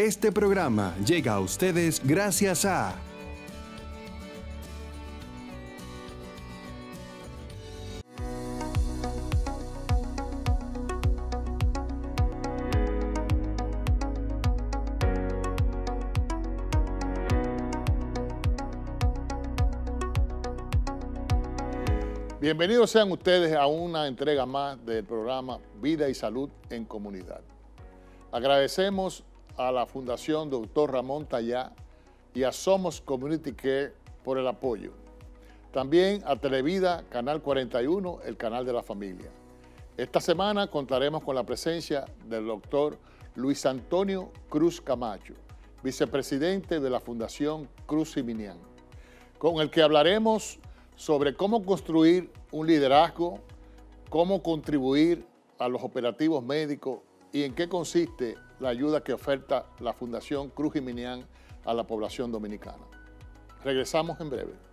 Este programa llega a ustedes gracias a... Bienvenidos sean ustedes a una entrega más del programa Vida y Salud en Comunidad. Agradecemos a la Fundación Dr. Ramón Tallá y a Somos Community Care por el apoyo. También a Televida, Canal 41, el canal de la familia. Esta semana contaremos con la presencia del doctor Luis Antonio Cruz Camacho, vicepresidente de la Fundación Cruz Minian, con el que hablaremos sobre cómo construir un liderazgo, cómo contribuir a los operativos médicos y en qué consiste la ayuda que oferta la Fundación Cruz Minian a la población dominicana. Regresamos en breve.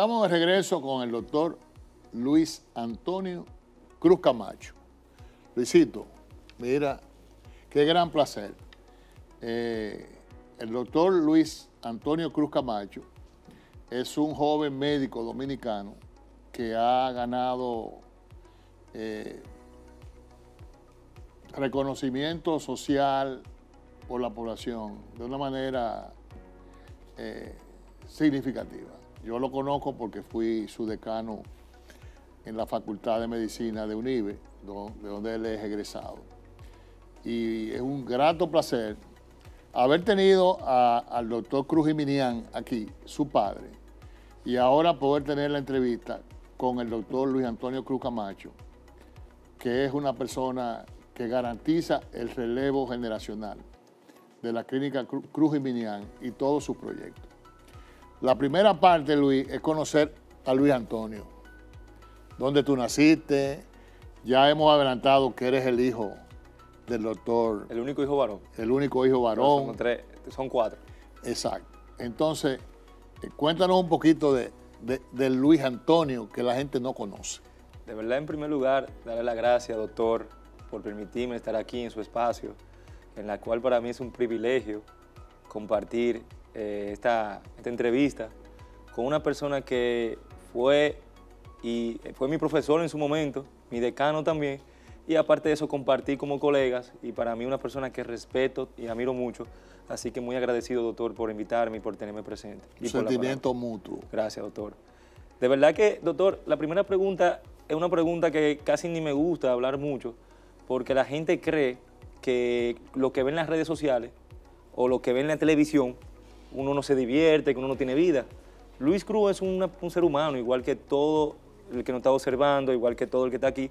Estamos de regreso con el doctor Luis Antonio Cruz Camacho. Luisito, mira, qué gran placer. Eh, el doctor Luis Antonio Cruz Camacho es un joven médico dominicano que ha ganado eh, reconocimiento social por la población de una manera eh, significativa. Yo lo conozco porque fui su decano en la Facultad de Medicina de UNIBE, de donde él es egresado. Y es un grato placer haber tenido al doctor Cruz Jiminián aquí, su padre, y ahora poder tener la entrevista con el doctor Luis Antonio Cruz Camacho, que es una persona que garantiza el relevo generacional de la clínica Cruz Jiminián y todos sus proyectos. La primera parte, Luis, es conocer a Luis Antonio. Dónde tú naciste. Ya hemos adelantado que eres el hijo del doctor. El único hijo varón. El único hijo varón. son, tres, son cuatro. Exacto. Entonces, eh, cuéntanos un poquito de, de, Luis Antonio que la gente no conoce. De verdad, en primer lugar, darle las gracias, doctor, por permitirme estar aquí en su espacio, en la cual para mí es un privilegio compartir eh, esta, entrevista con una persona que fue, y fue mi profesor en su momento, mi decano también, y aparte de eso compartí como colegas y para mí una persona que respeto y admiro mucho. Así que muy agradecido, doctor, por invitarme y por tenerme presente. Un sentimiento mutuo. Gracias, doctor. De verdad que, doctor, la primera pregunta es una pregunta que casi ni me gusta hablar mucho, porque la gente cree que lo que ve en las redes sociales o lo que ve en la televisión uno no se divierte, que uno no tiene vida. Luis Cruz es un ser humano, igual que todo el que nos está observando, igual que todo el que está aquí,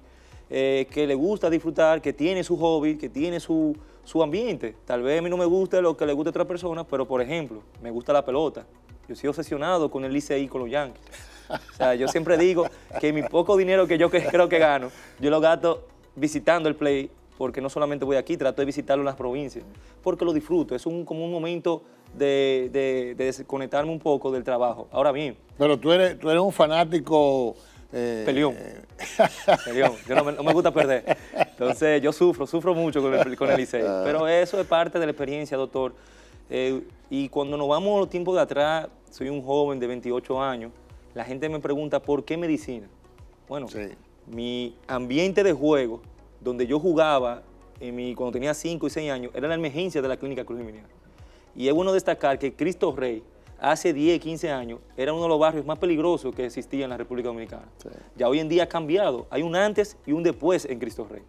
eh, que le gusta disfrutar, que tiene su hobby, que tiene su, ambiente. Tal vez a mí no me gusta lo que le gusta a otras personas, pero por ejemplo, me gusta la pelota. Yo soy obsesionado con el Licey y con los Yankees. O sea, yo siempre digo que mi poco dinero que yo creo que gano, yo lo gasto visitando el play, porque no solamente voy aquí, trato de visitarlo en las provincias, porque lo disfruto. Es un, como un momento de, de, desconectarme un poco del trabajo. Ahora bien. Pero tú eres, tú eres un fanático... Eh, peleón. peleón. Yo no me, gusta perder. Entonces yo sufro, sufro mucho con el, con el liceo. Ah. Pero eso es parte de la experiencia, doctor. Eh, y cuando nos vamos a los tiempos de atrás, soy un joven de 28 años, la gente me pregunta, ¿por qué medicina? Bueno, mi ambiente de juego, donde yo jugaba en mi, cuando tenía 5 y 6 años, era la emergencia de la clínica Cruz Minier. Y es bueno destacar que Cristo Rey, hace 10, 15 años, era uno de los barrios más peligrosos que existía en la República Dominicana. Ya hoy en día ha cambiado. Hay un antes y un después en Cristo Rey.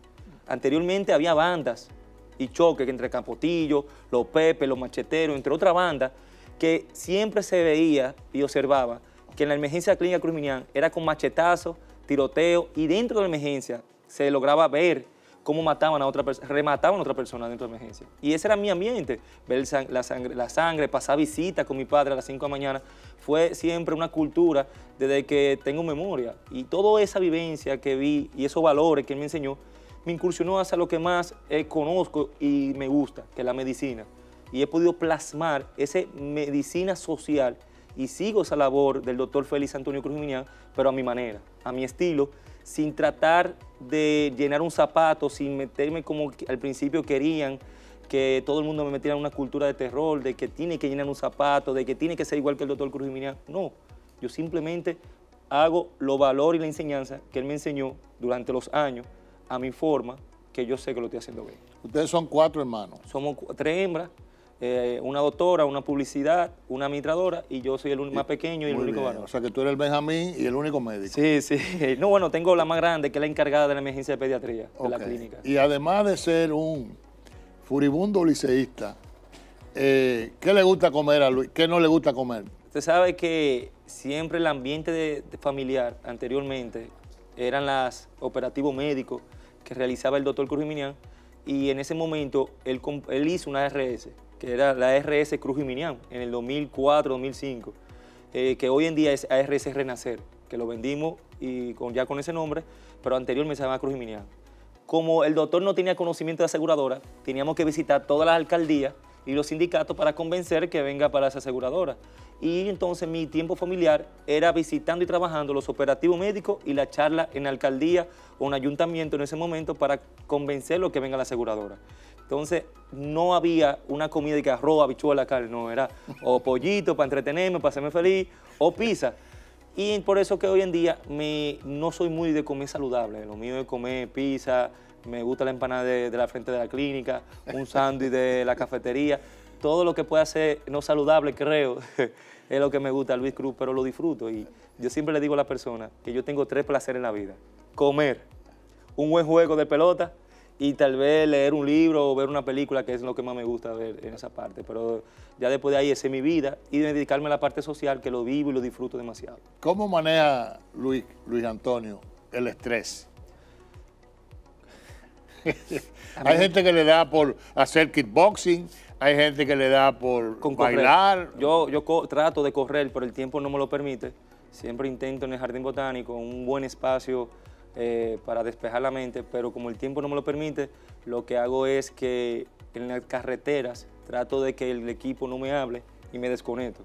Anteriormente había bandas y choques entre Campotillo, los Pepe, los Macheteros, entre otras bandas, que siempre se veía y observaba que en la emergencia clínica Cruz Minian era con machetazos, tiroteo, y dentro de la emergencia se lograba ver cómo mataban a otra persona, remataban a otra persona dentro de emergencia. Y ese era mi ambiente, ver la, sangre, la sangre, pasar visita con mi padre a las 5 de la mañana, fue siempre una cultura desde que tengo memoria. Y toda esa vivencia que vi y esos valores que él me enseñó, me incursionó hacia lo que más eh, conozco y me gusta, que es la medicina. Y he podido plasmar esa medicina social y sigo esa labor del doctor Félix Antonio Cruz Minian, pero a mi manera, a mi estilo, sin tratar de llenar un zapato, sin meterme como al principio querían, que todo el mundo me metiera en una cultura de terror, de que tiene que llenar un zapato, de que tiene que ser igual que el doctor Cruz Minian. No, yo simplemente hago los valores y la enseñanza que él me enseñó durante los años a mi forma, que yo sé que lo estoy haciendo bien. Ustedes son cuatro hermanos. Somos tres hembras, eh, una doctora, una publicidad, una administradora y yo soy el más pequeño y el único varón. O sea que tú eres el Benjamín y el único médico. Sí, sí. No, bueno, tengo la más grande que es la encargada de la emergencia de pediatría de la clínica. Y además de ser un furibundo liceísta, eh, ¿qué le gusta comer a Luis? ¿Qué no le gusta comer? Usted sabe que siempre el ambiente familiar anteriormente eran los operativos médicos que realizaba el doctor Cruz y en ese momento él, él hizo una RS que era la ARS Cruz Minian en el 2004-2005, eh, que hoy en día es ARS Renacer, que lo vendimos y ya con ese nombre, pero anteriormente se llamaba Cruz Minian. Como el doctor no tenía conocimiento de aseguradora, teníamos que visitar todas las alcaldías y los sindicatos para convencer que venga para esa aseguradora. Y entonces mi tiempo familiar era visitando y trabajando los operativos médicos y la charla en la alcaldía o en ayuntamiento en ese momento para convencerlo que venga la aseguradora. Entonces, no había una comida de arroz, habichuela, carne, no, era o pollito para entretenerme, para hacerme feliz, o pizza. Y por eso que hoy en día me, no soy muy de comer saludable. Lo mío es comer pizza, me gusta la empanada de, la frente de la clínica, un sándwich de la cafetería. Todo lo que pueda ser no saludable, creo, es lo que me gusta Luis Cruz, pero lo disfruto. Y yo siempre le digo a la persona que yo tengo tres placeres en la vida. Comer, un buen juego de pelota y tal vez leer un libro o ver una película, que es lo que más me gusta ver en esa parte. Pero ya después de ahí, esa es mi vida y dedicarme a la parte social, que lo vivo y lo disfruto demasiado. ¿Cómo maneja Luis, Luis Antonio el estrés? hay gente que le da por hacer kickboxing, hay gente que le da por bailar. Yo, yo trato de correr, pero el tiempo no me lo permite. Siempre intento en el jardín botánico un buen espacio eh, para despejar la mente, pero como el tiempo no me lo permite, lo que hago es que en las carreteras trato de que el equipo no me hable y me desconecto.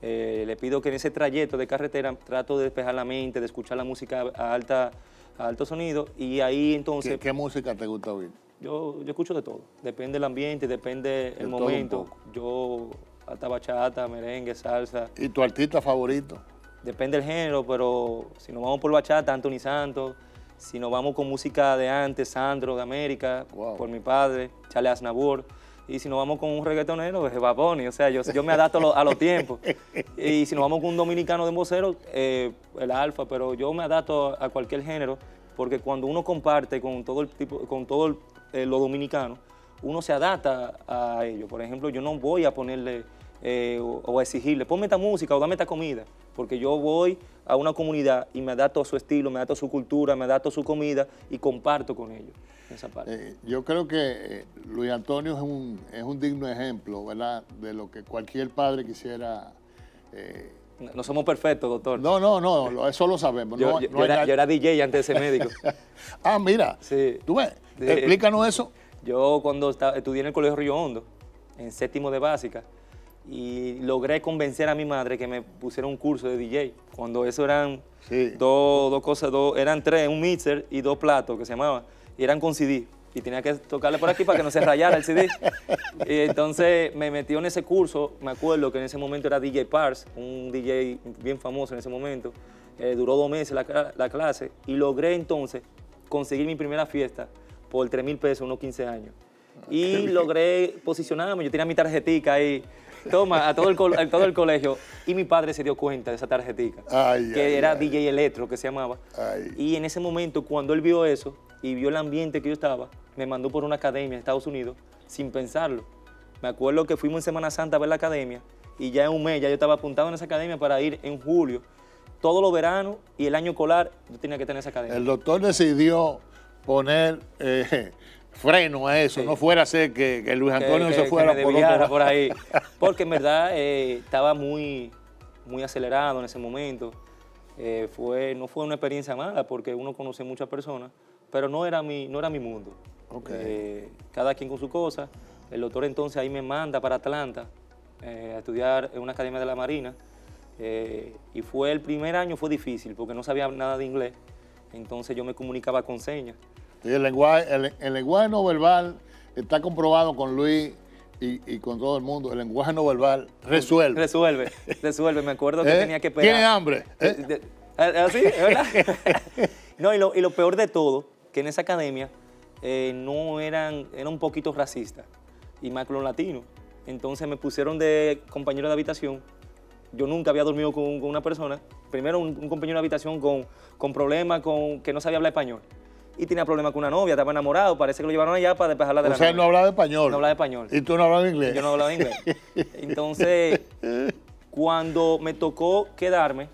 Eh, le pido que en ese trayecto de carretera trato de despejar la mente, de escuchar la música a, alta, alto sonido y ahí entonces... ¿Qué, música te gusta oír? Yo, yo escucho de todo, depende del ambiente, depende del momento. Yo hasta bachata, merengue, salsa. ¿Y tu artista favorito? Depende del género, pero si nos vamos por bachata, Anthony Santos, si nos vamos con música de antes, Sandro de América, por mi padre, Charles Aznavour, y si nos vamos con un reggaetonero, es Baboni, o sea, yo, yo me adapto a, los tiempos. Y si nos vamos con un dominicano de vocero, eh, el alfa, pero yo me adapto a cualquier género, porque cuando uno comparte con todo el tipo, con todo eh, lo dominicano, uno se adapta a ello. Por ejemplo, yo no voy a ponerle eh, o, a exigirle, ponme esta música o dame esta comida, porque yo voy a una comunidad y me adapto a su estilo, me adapto a su cultura, me adapto a su comida y comparto con ellos esa parte. Eh, yo creo que eh, Luis Antonio es un, es un digno ejemplo, ¿verdad?, de lo que cualquier padre quisiera... no somos perfectos, doctor. No, no, no, eso lo sabemos. Yo, era, DJ antes de ser médico. ah, mira, sí. tú ves, explícanos eso. Yo cuando estaba, estudié en el Colegio Río Hondo, en séptimo de básica, y logré convencer a mi madre que me pusiera un curso de DJ. Cuando eso eran dos, cosas, dos, eran tres, un mixer y dos platos que se llamaban, y eran con CD. Y tenía que tocarle por aquí para que no se rayara el CD. Y entonces me metió en ese curso, me acuerdo que en ese momento era DJ Pars, un DJ bien famoso en ese momento. Eh, duró dos meses la, la, clase y logré entonces conseguir mi primera fiesta por 3 mil pesos, unos 15 años. Y logré posicionarme, yo tenía mi tarjetita ahí toma, a todo el, todo el colegio. Y mi padre se dio cuenta de esa tarjetita, que era DJ Electro, que se llamaba. Y en ese momento, cuando él vio eso y vio el ambiente que yo estaba, me mandó por una academia en Estados Unidos sin pensarlo. Me acuerdo que fuimos en Semana Santa a ver la academia y ya en un mes ya yo estaba apuntado en esa academia para ir en julio. Todos los veranos y el año escolar yo tenía que tener esa academia. El doctor decidió poner eh, freno a eso, Sí. no fuera a ser que, que Luis Antonio que- se que fuera me por otro por ahí. Porque en verdad eh, estaba muy, muy acelerado en ese momento. Eh, fue, no fue una experiencia mala porque uno conoce muchas personas, pero no era mi, no era mi mundo. Ok. Eh, cada quien con su cosa. El doctor entonces ahí me manda para Atlanta a estudiar en una academia de la Marina. Y fue el primer año fue difícil porque no sabía nada de inglés. Entonces yo me comunicaba con señas. Y el lenguaje, el, el lenguaje no verbal está comprobado con Luis y, y con todo el mundo. El lenguaje no verbal resuelve. Resuelve, resuelve. Me acuerdo que ¿Eh? tenía que esperar. ¿Tiene hambre? ¿Eh? De- ¿Así? ¿Verdad? no, y lo, y lo peor de todo, que en esa academia eh, no eran, era un poquito racista y los latinos. Entonces me pusieron de compañero de habitación. Yo nunca había dormido con, con una persona. Primero un, un compañero de habitación con, con problemas, con, que no sabía hablar español. Y tenía problemas con una novia, estaba enamorado. Parece que lo llevaron allá para despejarla de O la sea, él no novia. hablaba español. No hablaba español. Y tú no hablabas inglés. Yo no hablaba inglés. Entonces, cuando me tocó quedarme,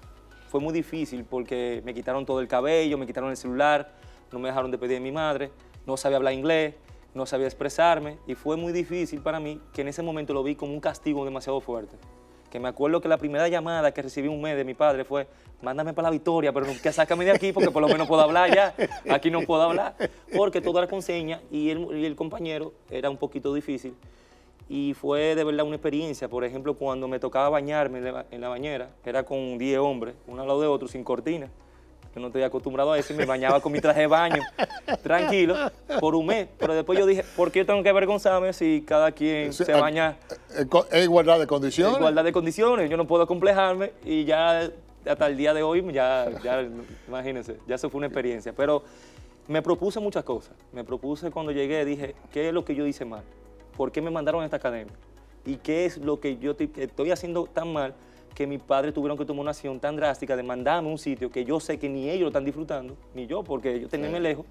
fue muy difícil porque me quitaron todo el cabello, me quitaron el celular, no me dejaron de pedir a mi madre, no sabía hablar inglés, no sabía expresarme y fue muy difícil para mí que en ese momento lo vi como un castigo demasiado fuerte. Que me acuerdo que la primera llamada que recibí un mes de mi padre fue, mándame para la victoria, pero que sácame de aquí porque por lo menos puedo hablar ya. Aquí no puedo hablar. Porque todo era con señas y el, y el compañero era un poquito difícil. Y fue de verdad una experiencia. Por ejemplo, cuando me tocaba bañarme en la, en la bañera, era con 10 hombres, uno al lado de otro, sin cortina. Yo no estoy acostumbrado a eso y me bañaba con mi traje de baño, tranquilo, por un mes. Pero después yo dije, ¿por qué tengo que avergonzarme si cada quien Sí, se ah, baña eh, ¿Es igualdad de condiciones? igualdad de condiciones? Yo no puedo complejarme y ya hasta el día de hoy, ya, ya imagínense, ya eso fue una experiencia. Pero me propuse muchas cosas. Me propuse cuando llegué, dije, ¿qué es lo que yo hice mal? ¿Por qué me mandaron a esta academia? ¿Y qué es lo que yo estoy haciendo tan mal que mis padres tuvieron que tomar una acción tan drástica de mandarme a un sitio que yo sé que ni ellos lo están disfrutando, ni yo, porque yo tenerme lejos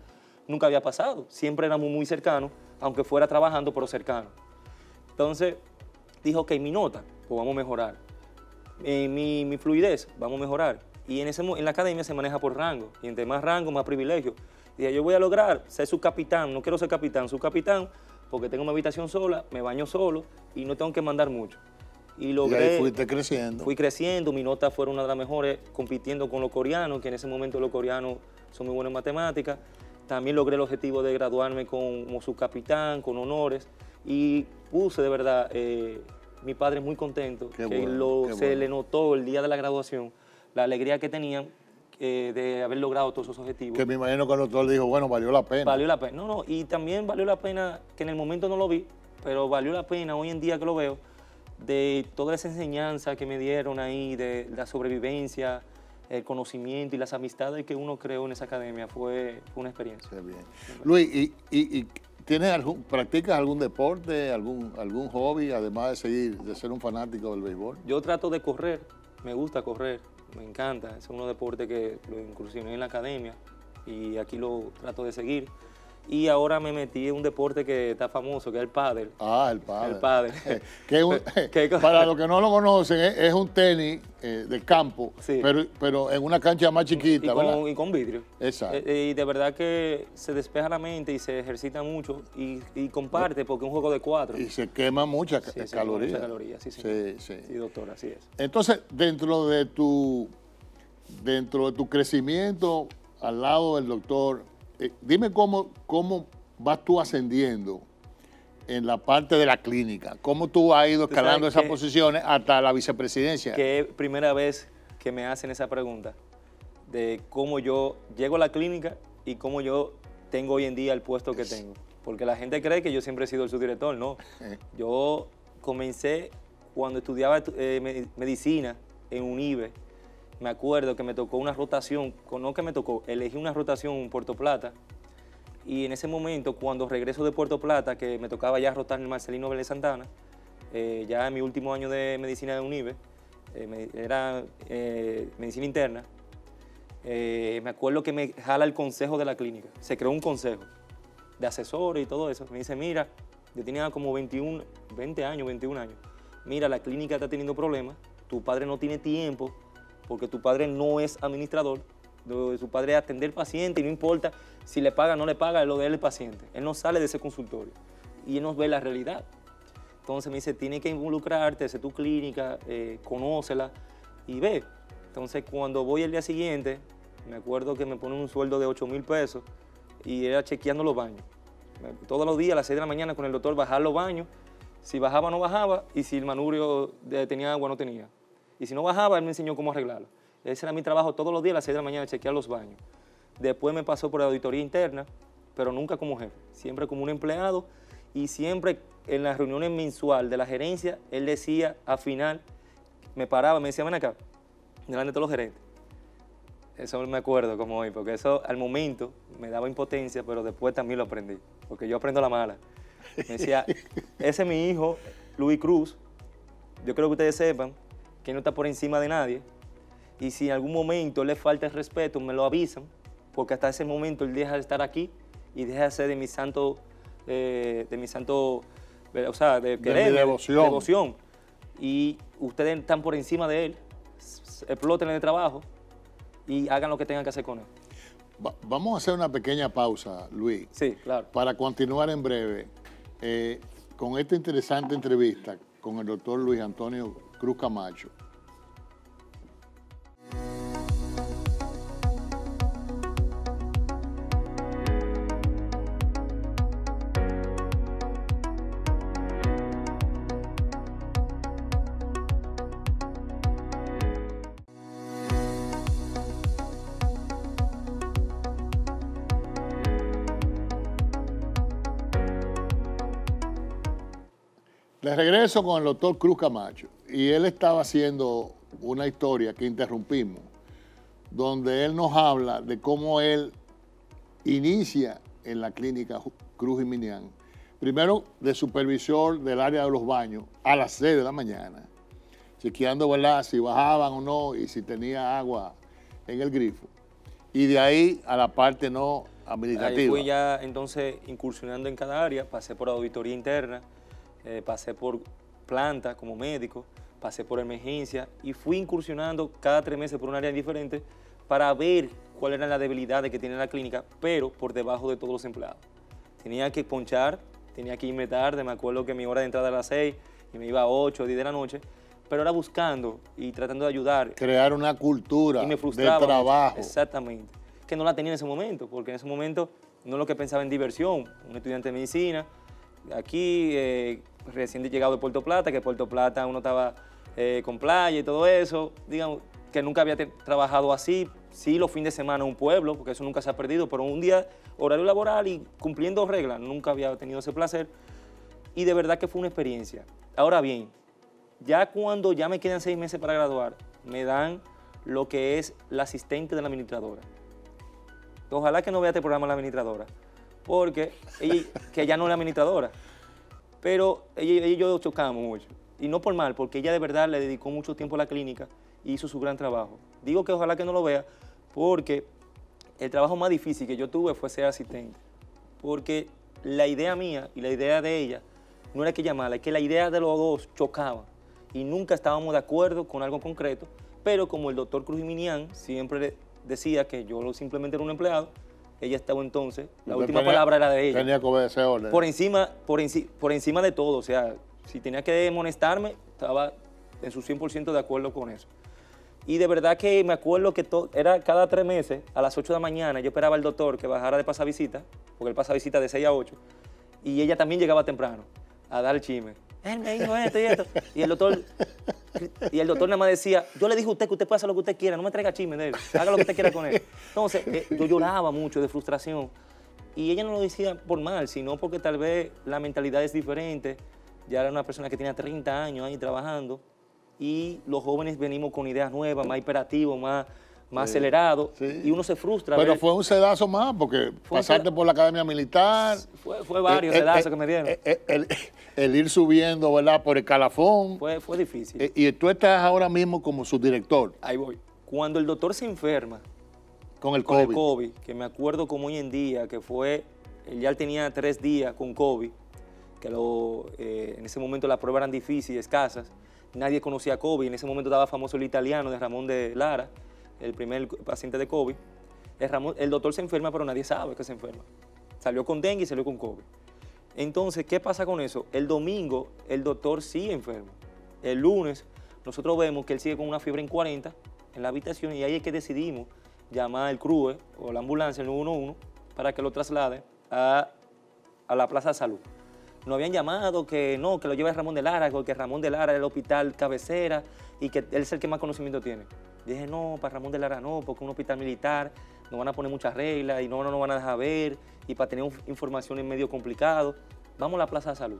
nunca había pasado. Siempre éramos muy cercanos, aunque fuera trabajando, pero cercanos. Entonces, dijo, ok, mi nota, pues vamos a mejorar. Eh, mi, mi fluidez, vamos a mejorar. Y en, ese, en la academia se maneja por rango. Y entre más rango, más privilegio. Y dije, yo voy a lograr ser su capitán. No quiero ser capitán, su capitán, porque tengo mi habitación sola, me baño solo y no tengo que mandar mucho. Y Y logré. ahí fuiste creciendo. Fui creciendo, mi nota fue una de las mejores compitiendo con los coreanos, que en ese momento los coreanos son muy buenos en matemáticas. También logré el objetivo de graduarme como subcapitán, con honores. Y puse de verdad, eh, mi padre muy contento, Qué que bueno, lo- se bueno. le notó el día de la graduación, la alegría que tenían eh, de haber logrado todos esos objetivos. Que me imagino que el doctor dijo, bueno, valió la pena. Valió la pena. No, no, y también valió la pena, que en el momento no lo vi, pero valió la pena hoy en día que lo veo, de toda esa enseñanza que me dieron ahí, de la sobrevivencia, el conocimiento y las amistades que uno creó en esa academia, fue, una experiencia. Qué bien. Luis, ¿y, y, y tienes algún, practicas algún deporte, algún, algún hobby, además de seguir, de ser un fanático del béisbol? Yo trato de correr, me gusta correr, me encanta, es uno deporte que lo incursioné en la academia y aquí lo trato de seguir. Y ahora me metí en un deporte que está famoso, que es el pádel. Ah, el padre. El pádel. Que un- para los que no lo conocen, es, un tenis eh, de campo, Sí. pero, pero en una cancha más y chiquita, y con vidrio. Exacto. Eh, eh, y de verdad que se despeja la mente y se ejercita mucho y, y comparte porque es un juego de cuatro. Y se quema muchas Sí, calorías. muchas calorías, sí, sí, sí. Sí, doctor, así es. Entonces, dentro de tu dentro de tu crecimiento al lado del doctor, eh, dime cómo, cómo vas tú ascendiendo en la parte de la clínica, cómo tú has ido escalando esas que- posiciones hasta la vicepresidencia. Que es primera vez que me hacen esa pregunta de cómo yo llego a la clínica y cómo yo tengo hoy en día el puesto que tengo. Porque la gente cree que yo siempre he sido el subdirector, no. Eh. Yo comencé cuando estudiaba eh, me- medicina en UNIBE. Me acuerdo que me tocó una rotación, no que me tocó, elegí una rotación en Puerto Plata. Y en ese momento, cuando regreso de Puerto Plata, que me tocaba ya rotar en el Marcelino Vélez Santana, eh, ya en mi último año de medicina de UNIBE, eh, era eh, medicina interna, eh, me acuerdo que me jala el consejo de la clínica. Se creó un consejo de asesores y todo eso. Me dice, mira, yo tenía como 21, 20 años, 21 años. Mira, la clínica está teniendo problemas, tu padre no tiene tiempo porque tu padre no es administrador su padre es atender paciente y no importa si le paga o no le paga, lo de él el paciente. Él no sale de ese consultorio y él nos ve la realidad. Entonces me dice, tiene que involucrarte, hacer tu clínica, eh, conócela y ve. Entonces cuando voy el día siguiente, me acuerdo que me ponen un sueldo de 8 mil pesos y era chequeando los baños. Todos los días a las 6 de la mañana con el doctor bajar los baños, si bajaba no bajaba y si el manubrio tenía agua no tenía. Y si no bajaba, él me enseñó cómo arreglarlo. Ese era mi trabajo todos los días a las 6 de la mañana, chequear los baños. Después me pasó por la auditoría interna, pero nunca como jefe, siempre como un empleado y siempre en las reuniones mensual de la gerencia, él decía al final, me paraba, me decía, ven acá, delante de todos los gerentes. Eso me acuerdo como hoy, porque eso al momento me daba impotencia, pero después también lo aprendí, porque yo aprendo la mala. Me decía, ese es mi hijo, Luis Cruz, yo creo que ustedes sepan que no está por encima de nadie, y si en algún momento le falta el respeto, me lo avisan, porque hasta ese momento él deja de estar aquí y deja de ser de mi santo, eh, de mi santo, o sea, de, querer, devoción. devoción. Y ustedes están por encima de él, exploten el trabajo y hagan lo que tengan que hacer con él. vamos a hacer una pequeña pausa, Luis. Sí, claro. Para continuar en breve eh, con esta interesante entrevista con el doctor Luis Antonio Cruz Camacho. Regreso con el doctor Cruz Camacho y él estaba haciendo una historia que interrumpimos, donde él nos habla de cómo él inicia en la clínica Cruz y Minian, primero de supervisor del área de los baños a las 6 de la mañana, chequeando ¿verdad? si bajaban o no y si tenía agua en el grifo. Y de ahí a la parte no administrativa. Ahí fui ya entonces incursionando en cada área, pasé por auditoría interna, eh, pasé por planta como médico, pasé por emergencia y fui incursionando cada tres meses por un área diferente para ver cuáles eran las debilidades que tiene la clínica, pero por debajo de todos los empleados. Tenía que ponchar, tenía que irme tarde, me acuerdo que mi hora de entrada era a las 6 y me iba a 8 o 10 de la noche, pero era buscando y tratando de ayudar. Crear una cultura de trabajo. Exactamente, que no la tenía en ese momento, porque en ese momento no lo que pensaba en diversión, un estudiante de medicina, aquí eh, recién llegado de Puerto Plata, que Puerto Plata uno estaba eh, con playa y todo eso, digamos, que nunca había trabajado así, sí los fines de semana en un pueblo, porque eso nunca se ha perdido, pero un día horario laboral y cumpliendo reglas, nunca había tenido ese placer y de verdad que fue una experiencia. Ahora bien, ya cuando ya me quedan seis meses para graduar, me dan lo que es la asistente de la administradora. Ojalá que no vea este programa la administradora, porque ella, que ya no es la administradora, pero ella, y yo chocamos mucho. Y no por mal, porque ella de verdad le dedicó mucho tiempo a la clínica y hizo su gran trabajo. Digo que ojalá que no lo vea, porque el trabajo más difícil que yo tuve fue ser asistente. Porque la idea mía y la idea de ella no era que ella mala, es que la idea de los dos chocaba y nunca estábamos de acuerdo con algo concreto, pero como el doctor Cruz Minian siempre decía que yo simplemente era un empleado, ella estaba entonces, la última palabra era de ella. Tenía que obedecer orden. Por encima, por, por encima de todo, o sea, si tenía que molestarme, estaba en su 100% de acuerdo con eso. Y de verdad que me acuerdo que era cada tres meses, a las 8 de la mañana, yo esperaba al doctor que bajara de pasavisita, porque él pasa visita de 6 a 8, y ella también llegaba temprano a dar el chisme. Él me dijo esto y esto. Y el doctor, y el doctor nada más decía, yo le dije a usted que usted puede hacer lo que usted quiera, no me traiga chisme de él, haga lo que usted quiera con él. Entonces, eh, yo lloraba mucho de frustración. Y ella no lo decía por mal, sino porque tal vez la mentalidad es diferente. Ya era una persona que tenía 30 años ahí trabajando y los jóvenes venimos con ideas nuevas, más imperativos, más, más acelerado y uno se frustra. Pero fue un sedazo más, porque pasaste por la academia militar. Fue, fue varios eh, eh, sedazos que me dieron el ir subiendo, ¿verdad? Por el calafón. Fue, fue difícil. Eh, y tú estás ahora mismo como su director. Ahí voy. Cuando el doctor se enferma con el COVID, COVID que me acuerdo como hoy en día, que fue, él ya tenía tres días con COVID, que lo, eh, en ese momento las pruebas eran difíciles, escasas, nadie conocía COVID, en ese momento estaba famoso el italiano de Ramón de Lara, el primer paciente de COVID, El, doctor se enferma, pero nadie sabe que se enferma. Salió con dengue y salió con COVID. Entonces, ¿qué pasa con eso? El domingo el doctor sigue enfermo. El lunes nosotros vemos que él sigue con una fiebre en 40 en la habitación y ahí es que decidimos llamar al CRUE o la ambulancia, el 911, para que lo traslade a, a la Plaza de Salud. Nos habían llamado que no, que lo lleve Ramón de Lara, porque Ramón de Lara es el hospital cabecera y que él es el que más conocimiento tiene. Dije, no, para Ramón de Lara no, porque un hospital militar, nos van a poner muchas reglas y no no nos van a dejar ver y para tener información es medio complicado. Vamos a la Plaza de Salud.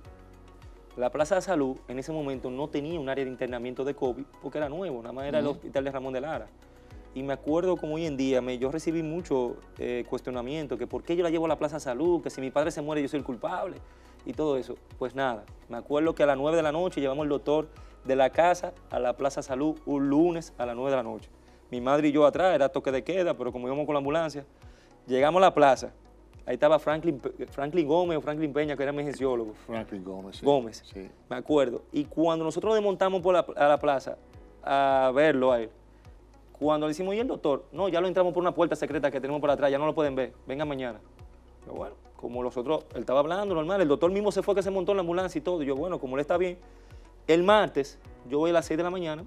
La Plaza de Salud en ese momento no tenía un área de internamiento de COVID porque era nuevo, nada más era el hospital de Ramón de Lara. Y me acuerdo como hoy en día, me, yo recibí mucho eh, cuestionamiento, que por qué yo la llevo a la Plaza de Salud, que si mi padre se muere yo soy el culpable y todo eso. Pues nada, me acuerdo que a las 9 de la noche llevamos el doctor de la casa a la Plaza Salud un lunes a las 9 de la noche. Mi madre y yo atrás, era toque de queda, pero como íbamos con la ambulancia, llegamos a la plaza. Ahí estaba Franklin, Franklin Gómez o Franklin Peña, que era mi emergenciólogo. Franklin Gómez. sí. Gómez. Sí. Me acuerdo. Y cuando nosotros desmontamos por la, a la plaza a verlo a él, cuando le decimos, ¿y el doctor? No, ya lo entramos por una puerta secreta que tenemos por atrás, ya no lo pueden ver, venga mañana. Yo, bueno, como los otros, él estaba hablando normal, el doctor mismo se fue que se montó en la ambulancia y todo. Y yo, bueno, como él está bien. El martes, yo voy a las 6 de la mañana,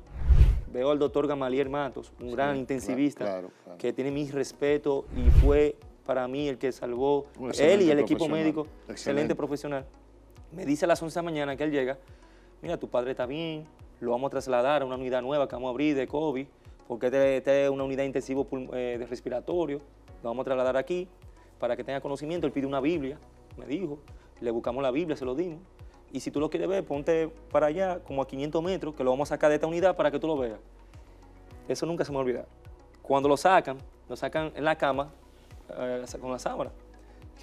veo al doctor Gamaliel Matos, un gran intensivista, claro, claro. que tiene mi respeto y fue para mí el que salvó él y el equipo médico, excelente. excelente profesional. Me dice a las 11 de la mañana que él llega, mira, tu padre está bien, lo vamos a trasladar a una unidad nueva que vamos a abrir de COVID, porque este, este es una unidad intensivo eh, de respiratorio, lo vamos a trasladar aquí para que tenga conocimiento. Él pide una Biblia, me dijo, le buscamos la Biblia, se lo dimos. Y si tú lo quieres ver, ponte para allá, como a 500 metros, que lo vamos a sacar de esta unidad para que tú lo veas. Eso nunca se me va a olvidar. Cuando lo sacan, lo sacan en la cama eh, con la sábana.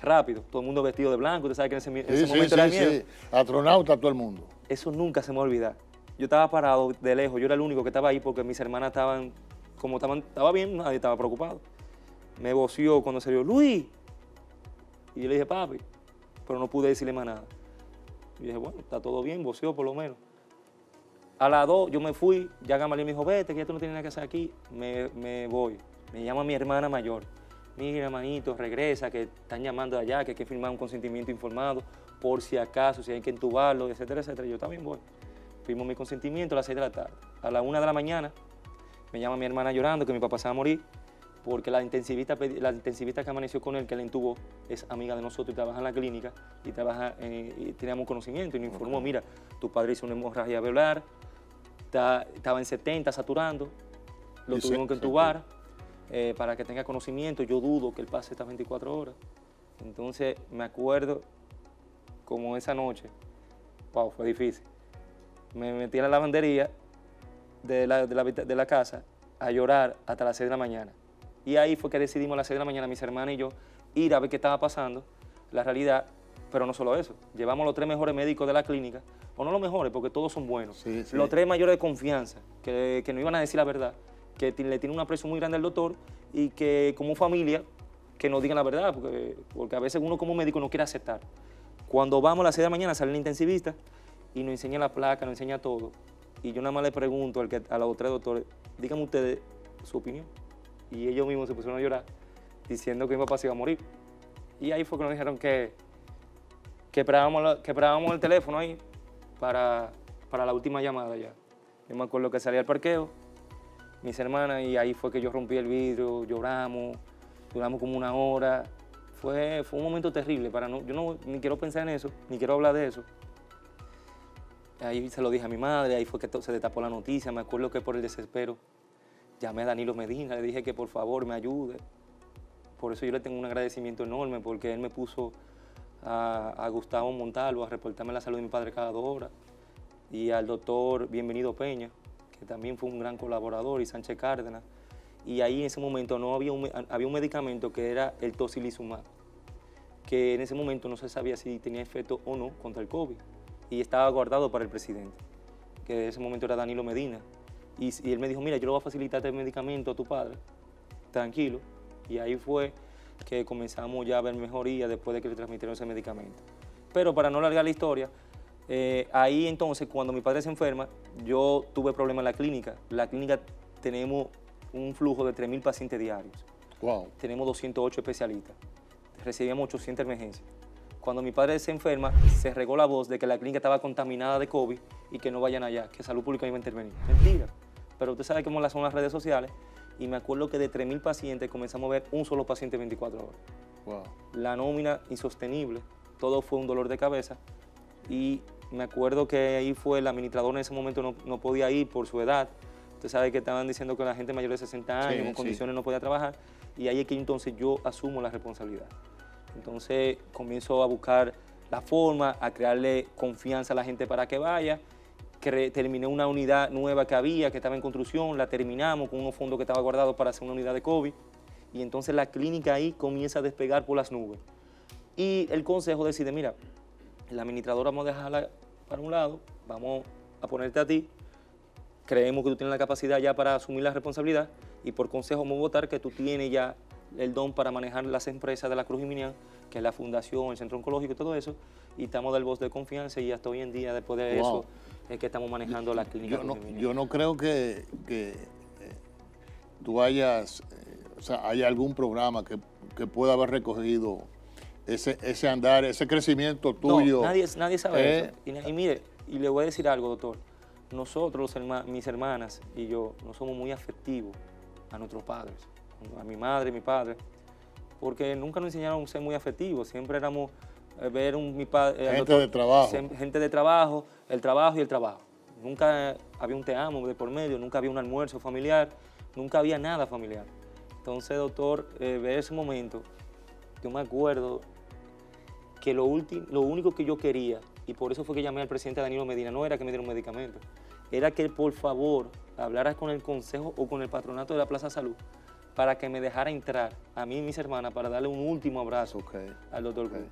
Rápido, todo el mundo vestido de blanco, usted sabe que en ese, mi- en Sí, ese sí, momento sí, era miedo. sí. Astronauta todo el mundo. Eso nunca se me va a olvidar. Yo estaba parado de lejos, yo era el único que estaba ahí porque mis hermanas estaban, como estaban, estaba bien, nadie estaba preocupado. Me voció cuando salió, Luis. Y yo le dije, papi, pero no pude decirle más nada. Y dije, bueno, está todo bien, voció por lo menos. A las dos yo me fui, ya Gamaliel me dijo, vete, que ya tú no tienes nada que hacer aquí, me, me voy. Me llama mi hermana mayor. Mira, hermanito, regresa, que están llamando allá, que hay que firmar un consentimiento informado, por si acaso, si hay que entubarlo, etcétera, etcétera. Yo también voy. Firmo mi consentimiento a las 6 de la tarde. A la 1 de la mañana me llama mi hermana llorando que mi papá se va a morir, porque la intensivista, la intensivista que amaneció con él, que le intubó, es amiga de nosotros y trabaja en la clínica y trabaja eh, y teníamos conocimiento y nos informó, mira, tu padre hizo una hemorragia velar, estaba en 70 saturando, lo tuvimos que entubar eh, para que tenga conocimiento. Yo dudo que él pase estas 24 horas. Entonces me acuerdo como esa noche, wow, fue difícil. Me metí en la lavandería de la, de la habita- de la casa a llorar hasta las 6 de la mañana. Y ahí fue que decidimos a las 6 de la mañana, mis hermanas y yo, ir a ver qué estaba pasando, la realidad, pero no solo eso, llevamos los tres mejores médicos de la clínica, o no los mejores, porque todos son buenos, Sí, sí. los tres mayores de confianza, que, que nos iban a decir la verdad, que le tiene un aprecio muy grande al doctor y que como familia, que nos digan la verdad, porque, porque a veces uno como médico no quiere aceptar. Cuando vamos a las 6 de la mañana sale el intensivista y nos enseña la placa, nos enseña todo. Y yo nada más le pregunto al que, a los tres doctores, díganme ustedes su opinión. Y ellos mismos se pusieron a llorar diciendo que mi papá se iba a morir. Y ahí fue que nos dijeron que, que, esperábamos, que esperábamos el teléfono ahí para, para la última llamada ya. Yo me acuerdo que salí al parqueo, mis hermanas, y ahí fue que yo rompí el vidrio, lloramos, duramos como una hora. Fue, fue un momento terrible. Para no, yo no, ni quiero pensar en eso, ni quiero hablar de eso. Ahí se lo dije a mi madre, ahí fue que se destapó la noticia. Me acuerdo que por el desespero llamé a Danilo Medina, le dije que por favor me ayude. Por eso yo le tengo un agradecimiento enorme, porque él me puso a, Gustavo Montalvo a reportarme la salud de mi padre cada dos horas. Y al doctor Bienvenido Peña, que también fue un gran colaborador, y Sánchez Cárdenas. Y ahí en ese momento no había un, había un medicamento que era el tocilizumab, que en ese momento no se sabía si tenía efecto o no contra el COVID. Y estaba guardado para el presidente, que en ese momento era Danilo Medina. Y, y él me dijo, mira, yo le voy a facilitar este medicamento a tu padre, tranquilo. Y ahí fue que comenzamos ya a ver mejoría después de que le transmitieron ese medicamento. Pero para no alargar la historia, eh, ahí entonces cuando mi padre se enferma, yo tuve problemas en la clínica. La clínica tenemos un flujo de 3.000 pacientes diarios. Wow. tenemos 208 especialistas. Recibíamos 800 emergencias. Cuando mi padre se enferma, se regó la voz de que la clínica estaba contaminada de COVID y que no vayan allá, que Salud Pública iba a intervenir. Mentira. Pero usted sabe cómo son las redes sociales y me acuerdo que de 3.000 pacientes comenzamos a ver un solo paciente 24 horas. Wow. La nómina insostenible, todo fue un dolor de cabeza y me acuerdo que ahí fue el administrador en ese momento no, no podía ir por su edad. Usted sabe que estaban diciendo que la gente mayor de 60 años, Sí, con sí. condiciones, no podía trabajar y ahí es que entonces yo asumo la responsabilidad. Entonces comienzo a buscar la forma, a crearle confianza a la gente para que vaya. Terminé una unidad nueva que había, que estaba en construcción, la terminamos con unos fondos que estaba guardado para hacer una unidad de COVID. Y entonces la clínica ahí comienza a despegar por las nubes. Y el consejo decide, mira, la administradora vamos a dejarla para un lado, vamos a ponerte a ti, creemos que tú tienes la capacidad ya para asumir la responsabilidad y por consejo vamos a votar que tú tienes ya el don para manejar las empresas de la Cruz Jiminián, que es la fundación, el centro oncológico y todo eso, y estamos del voz de confianza y hasta hoy en día, después de Wow. eso, es que estamos manejando la clínica Yo no, yo no creo que, que, eh, tú hayas, eh, o sea, haya algún programa que, que pueda haber recogido ese, ese andar, ese crecimiento tuyo. No, nadie, nadie sabe Eh, eso. Y, na- y mire, y le voy a decir algo, doctor. Nosotros, herma- mis hermanas y yo, no somos muy afectivos a nuestros padres, a mi madre y mi padre, porque nunca nos enseñaron a ser muy afectivos. Siempre éramos eh, ver un, mi padre... Gente de trabajo. Gente de trabajo, el trabajo y el trabajo. Nunca había un te amo de por medio, nunca había un almuerzo familiar, nunca había nada familiar. Entonces, doctor, eh, ver ese momento, yo me acuerdo que lo, lo único que yo quería, y por eso fue que llamé al presidente Danilo Medina, no era que me diera un medicamento, era que por favor hablara con el consejo o con el patronato de la Plaza Salud para que me dejara entrar a mí y mis hermanas para darle un último abrazo al doctor Ok. Cruz.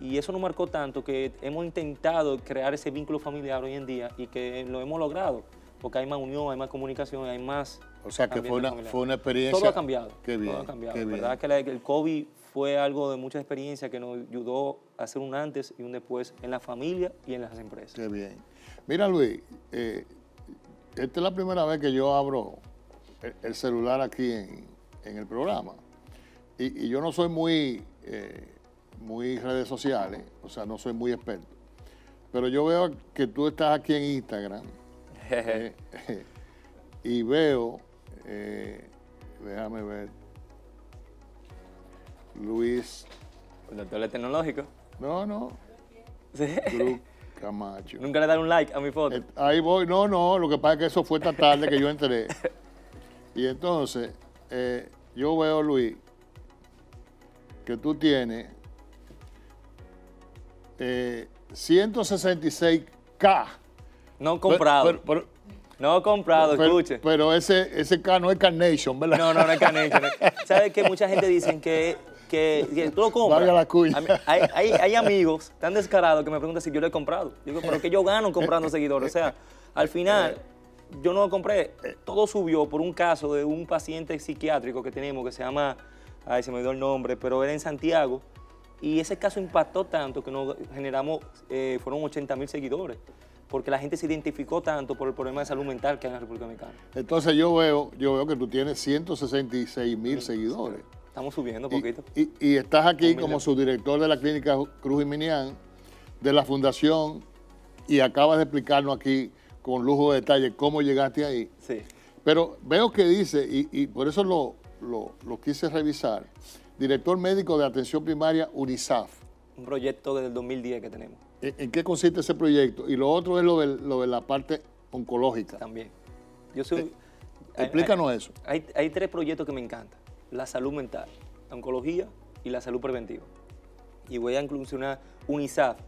Y eso nos marcó tanto que hemos intentado crear ese vínculo familiar hoy en día y que lo hemos logrado, porque hay más unión, hay más comunicación, hay más... O sea, que fue una, familiar. fue una experiencia. Todo ha cambiado. Qué bien. Todo ha cambiado. qué bien. ¿Verdad que la- el COVID fue algo de mucha experiencia que nos ayudó a hacer un antes y un después en la familia y en las empresas? Qué bien. Mira, Luis, eh, esta es la primera vez que yo abro el, el celular aquí en, en el programa. Y, y yo no soy muy, eh, muy redes sociales, o sea, no soy muy experto. Pero yo veo que tú estás aquí en Instagram eh, y veo, eh, déjame ver, Luis, El doctor es tecnológico. no, no, Sí. Cruz Camacho. Nunca le dan un like a mi foto. Ahí voy, no, no, lo que pasa es que eso fue esta tarde que yo entré. Y entonces, eh, yo veo, Luis, que tú tienes eh, 166K. no comprado. Pero, pero- no comprado, escuche. pero ese, ese K no es Carnation, ¿verdad? No, no, no es Carnation. ¿Sabes que mucha gente dice que, que, que tú lo compras? Valga la cuña. Hay amigos tan descarados que me preguntan si yo lo he comprado. Digo, pero que yo gano comprando seguidores. O sea, al final, yo no lo compré. Todo subió por un caso de un paciente psiquiátrico que tenemos que se llama, ay, se me dio el nombre, pero era en Santiago. Y ese caso impactó tanto que nos generamos, eh, fueron 80 mil seguidores. Porque la gente se identificó tanto por el problema de salud mental que hay en la República Dominicana. Entonces yo veo, yo veo que tú tienes 166 mil seguidores. Estamos subiendo un Y- poquito. Y, y estás aquí Humilde. como subdirector de la clínica Cruz Jiminián, de la fundación, y acabas de explicarnos aquí con lujo de detalle cómo llegaste ahí. Sí. Pero veo que dice, y, y por eso lo, lo- lo quise revisar, director médico de atención primaria UNISAF. Un proyecto desde el 2010 que tenemos. ¿En, qué consiste ese proyecto? Y lo otro es lo de, la parte oncológica. También. Yo eh, explícanos eso. Hay, tres proyectos que me encantan. La salud mental, la oncología y la salud preventiva. Y voy a inclusionar UNISAF.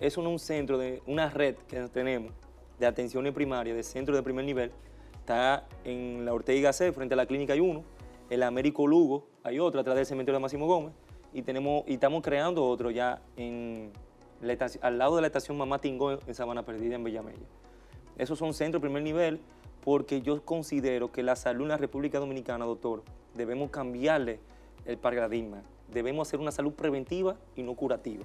Es un, centro, de una red que tenemos de atención primaria, de centro de primer nivel. Está en la Ortega C, frente a la Clínica y 1 el Américo Lugo, hay otro atrás del cementerio de Máximo Gómez, y, tenemos, y estamos creando otro ya en la al lado de la estación Mamá Tingó en Sabana Perdida, en Bellamella. Esos son centros de primer nivel porque yo considero que la salud en la República Dominicana, doctor, debemos cambiarle el paradigma. Debemos hacer una salud preventiva y no curativa.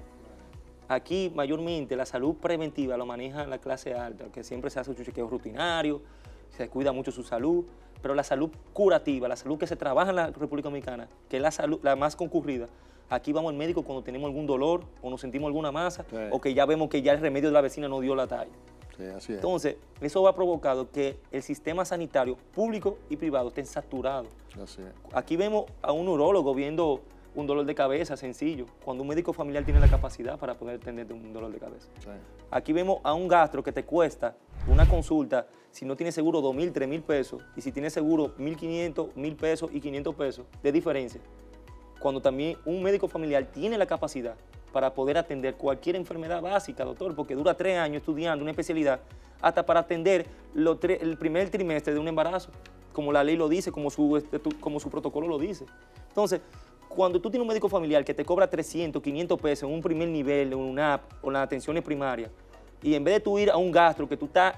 Aquí, mayormente, la salud preventiva lo maneja la clase alta, que siempre se hace un chequeo rutinario, se cuida mucho su salud, pero la salud curativa, la salud que se trabaja en la República Dominicana, que es la salud la más concurrida, aquí vamos al médico cuando tenemos algún dolor o nos sentimos alguna masa Sí. o que ya vemos que ya el remedio de la vecina no dio la talla. Sí, así es. Entonces, eso va provocado que el sistema sanitario público y privado estén saturados. Así es. Aquí vemos a un urólogo viendo un dolor de cabeza sencillo, cuando un médico familiar tiene la capacidad para poder atenderte un dolor de cabeza. Sí. Aquí vemos a un gastro que te cuesta una consulta, si no tienes seguro, 2 mil, 3 mil pesos, y si tienes seguro, 1.500, 1.000 pesos y 500 pesos de diferencia. Cuando también un médico familiar tiene la capacidad para poder atender cualquier enfermedad básica, doctor, porque dura tres años estudiando una especialidad, hasta para atender lo el primer trimestre de un embarazo, como la ley lo dice, como su, estetu- como su protocolo lo dice. Entonces, cuando tú tienes un médico familiar que te cobra 300, 500 pesos en un primer nivel, en una app o las atenciones primarias, y en vez de tú ir a un gastro que tú estás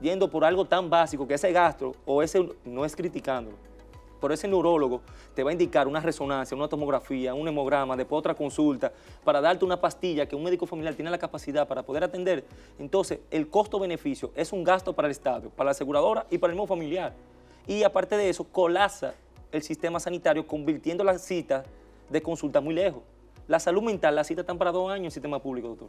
yendo por algo tan básico que ese gastro, o ese, no es criticándolo, pero ese neurólogo te va a indicar una resonancia, una tomografía, un hemograma, después otra consulta, para darte una pastilla que un médico familiar tiene la capacidad para poder atender. Entonces, el costo-beneficio es un gasto para el Estado, para la aseguradora y para el mismo familiar. Y aparte de eso, colapsa el sistema sanitario convirtiendo las citas de consulta muy lejos. La salud mental, las citas están para dos años en el sistema público, doctor.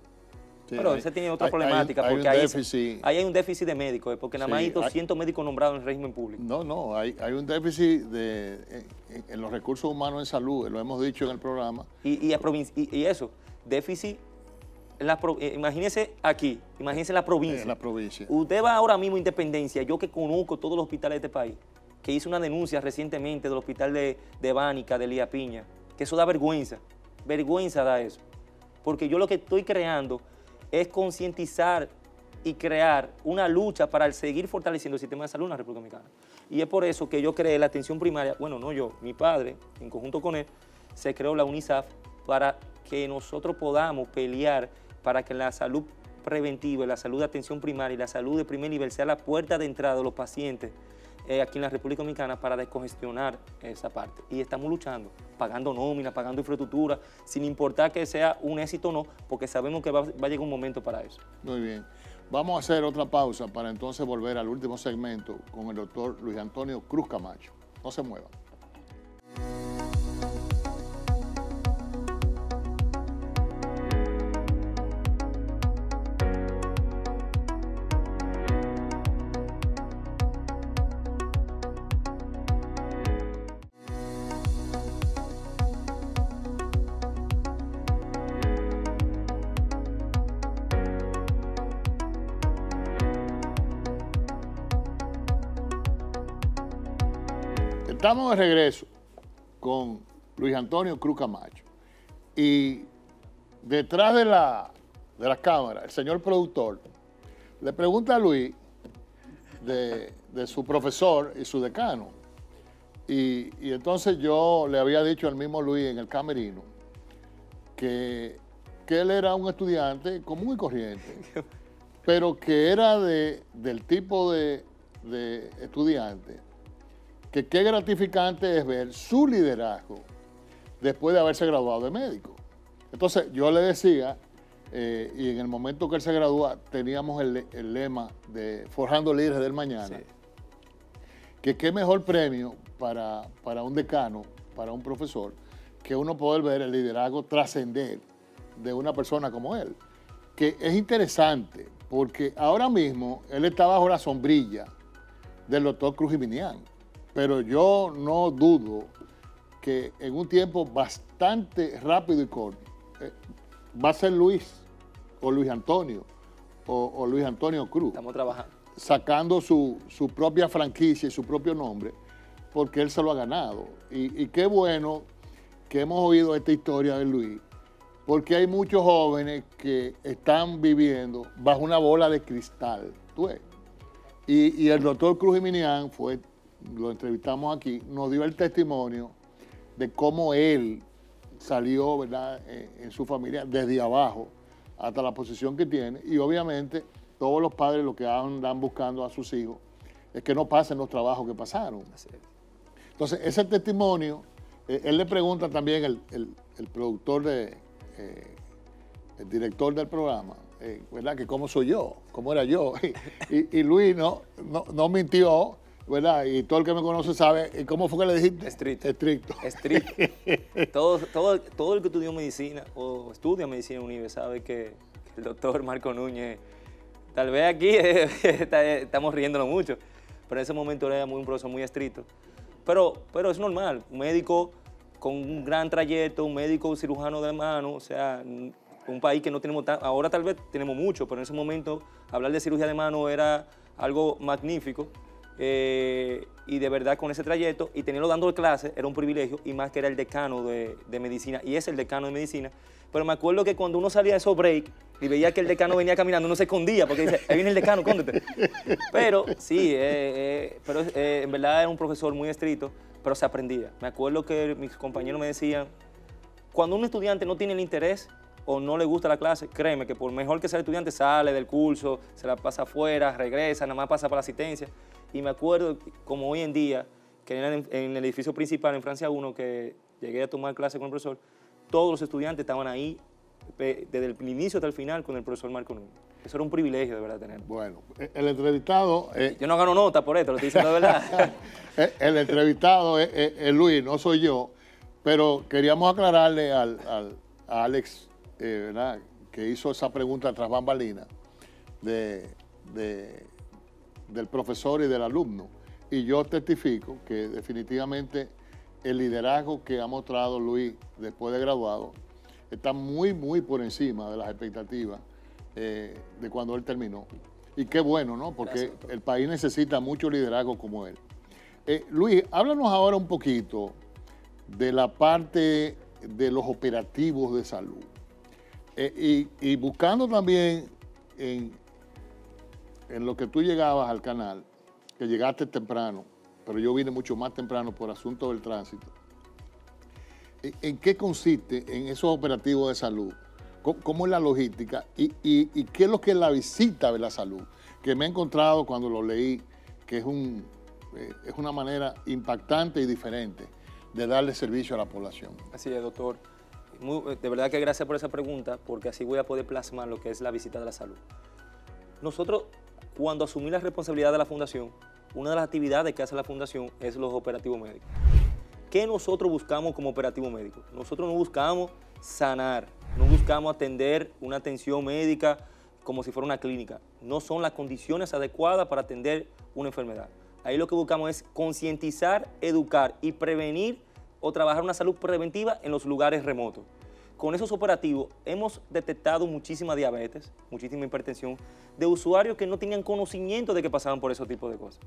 Sí, Pero hay- ese tiene otra hay- problemática, hay porque déficit. ahí hay un déficit de médicos, eh, porque nada más Sí, hay hay- 200 médicos nombrados en el régimen público. No, no, hay, hay un déficit de, en, en los recursos humanos en salud, lo hemos dicho en el programa. Y, y, a y- y eso, déficit, en la pro- eh, imagínese aquí, imagínese en la provincia. En la provincia. Usted va ahora mismo a Independencia, yo que conozco todos los hospitales de este país, que hice una denuncia recientemente del hospital de, de Bánica, de Lía Piña, que eso da vergüenza, vergüenza da eso. Porque yo lo que estoy creando es concientizar y crear una lucha para seguir fortaleciendo el sistema de salud en la República Dominicana. Y es por eso que yo creé la atención primaria, bueno, no yo, mi padre, en conjunto con él, se creó la UNISAF para que nosotros podamos pelear para que la salud preventiva, la salud de atención primaria y la salud de primer nivel sea la puerta de entrada de los pacientes eh, aquí en la República Dominicana para descongestionar esa parte. Y estamos luchando, pagando nómina, pagando infraestructura, sin importar que sea un éxito o no, porque sabemos que va, va a llegar un momento para eso. Muy bien. Vamos a hacer otra pausa para entonces volver al último segmento con el doctor Luis Antonio Cruz Camacho. No se muevan. Estamos de regreso con Luis Antonio Cruz Camacho. Y detrás de la, de la cámara, el señor productor le pregunta a Luis de, de su profesor y su decano. Y, y entonces yo le había dicho al mismo Luis en el camerino que, que él era un estudiante común y corriente, pero que era de, del tipo de, de estudiante que qué gratificante es ver su liderazgo después de haberse graduado de médico. Entonces yo le decía, eh, y en el momento que él se gradúa teníamos el, el lema de Forjando Líderes del Mañana, Sí. que qué mejor premio para, para un decano, para un profesor, que uno poder ver el liderazgo trascender de una persona como él. Que es interesante, porque ahora mismo él está bajo la sombrilla del doctor Cruz Jiminián, pero yo no dudo que en un tiempo bastante rápido y corto eh, va a ser Luis o Luis Antonio o, o Luis Antonio Cruz Estamos trabajando. sacando su, su propia franquicia y su propio nombre, porque él se lo ha ganado. Y, y qué bueno que hemos oído esta historia de Luis, porque hay muchos jóvenes que están viviendo bajo una bola de cristal. ¿tú ves? Y, y el doctor Cruz Jiminián fue, lo entrevistamos aquí, nos dio el testimonio de cómo él salió ¿verdad? En, en su familia desde abajo hasta la posición que tiene. Y obviamente todos los padres lo que andan buscando a sus hijos es que no pasen los trabajos que pasaron. Entonces, ese testimonio, eh, él le pregunta también, el, el- el productor de, eh, el director del programa, eh, ¿verdad? Que cómo soy yo, cómo era yo. Y, y Luis no, no, no mintió, ¿verdad? Y todo el que me conoce sabe, ¿y cómo fue que le dijiste? Estricto. Estricto. Estricto. todo, todo, todo el que estudió medicina o estudia medicina en UNIVE sabe que el doctor Marco Núñez, tal vez aquí estamos riéndonos mucho, pero en ese momento era muy, un profesor muy estricto. Pero, pero es normal, un médico con un gran trayecto, un médico cirujano de mano, o sea, un país que no tenemos, ahora tal vez tenemos mucho, pero en ese momento hablar de cirugía de mano era algo magnífico. Eh, y de verdad con ese trayecto y tenerlo dando clases era un privilegio y más que era el decano de, medicina y es el decano de medicina. Pero me acuerdo que cuando uno salía de esos break y veía que el decano venía caminando, uno se escondía porque dice, ahí viene el decano, cóndete. Pero sí, eh, eh, pero en verdad era un profesor muy estricto, pero se aprendía. Me acuerdo que mis compañeros me decían, cuando un estudiante no tiene el interés, o no le gusta la clase, créeme que por mejor que sea el estudiante, sale del curso, se la pasa afuera, regresa, nada más pasa para la asistencia. Y me acuerdo, como hoy en día, que en, el edificio principal en Francia 1, que llegué a tomar clase con el profesor, todos los estudiantes estaban ahí desde el inicio hasta el final con el profesor Marco Núñez. Eso era un privilegio de verdad tener. Bueno, el entrevistado... Eh, yo no gano nota por esto, lo estoy diciendo de verdad. el entrevistado es, Luis, no soy yo, pero queríamos aclararle al, a Alex eh, que hizo esa pregunta tras bambalina de, del profesor y del alumno. Y yo testifico que definitivamente el liderazgo que ha mostrado Luis después de graduado está muy, muy por encima de las expectativas eh, de cuando él terminó. Y qué bueno, ¿no? Porque el país necesita mucho liderazgo como él. Eh, Luis, háblanos ahora un poquito de la parte de los operativos de salud. Eh, y, buscando también en, en lo que tú llegabas al canal, que llegaste temprano, pero yo vine mucho más temprano por asunto del tránsito. ¿En qué consiste en esos operativos de salud? ¿Cómo, es la logística? Y, qué es lo que es la visita de la salud? Que me he encontrado cuando lo leí, que es, un, eh, es una manera impactante y diferente de darle servicio a la población. Así es, doctor de verdad que gracias por esa pregunta, porque así voy a poder plasmar lo que es la visita de la salud. Nosotros, cuando asumí la responsabilidad de la fundación, una de las actividades que hace la fundación es los operativos médicos. ¿Qué nosotros buscamos como operativo médico? Nosotros no buscamos sanar, no buscamos atender una atención médica como si fuera una clínica. No son las condiciones adecuadas para atender una enfermedad. Ahí lo que buscamos es concientizar, educar y prevenir o trabajar una salud preventiva en los lugares remotos. Con esos operativos hemos detectado muchísima diabetes, muchísima hipertensión de usuarios que no tenían conocimiento de que pasaban por ese tipo de cosas.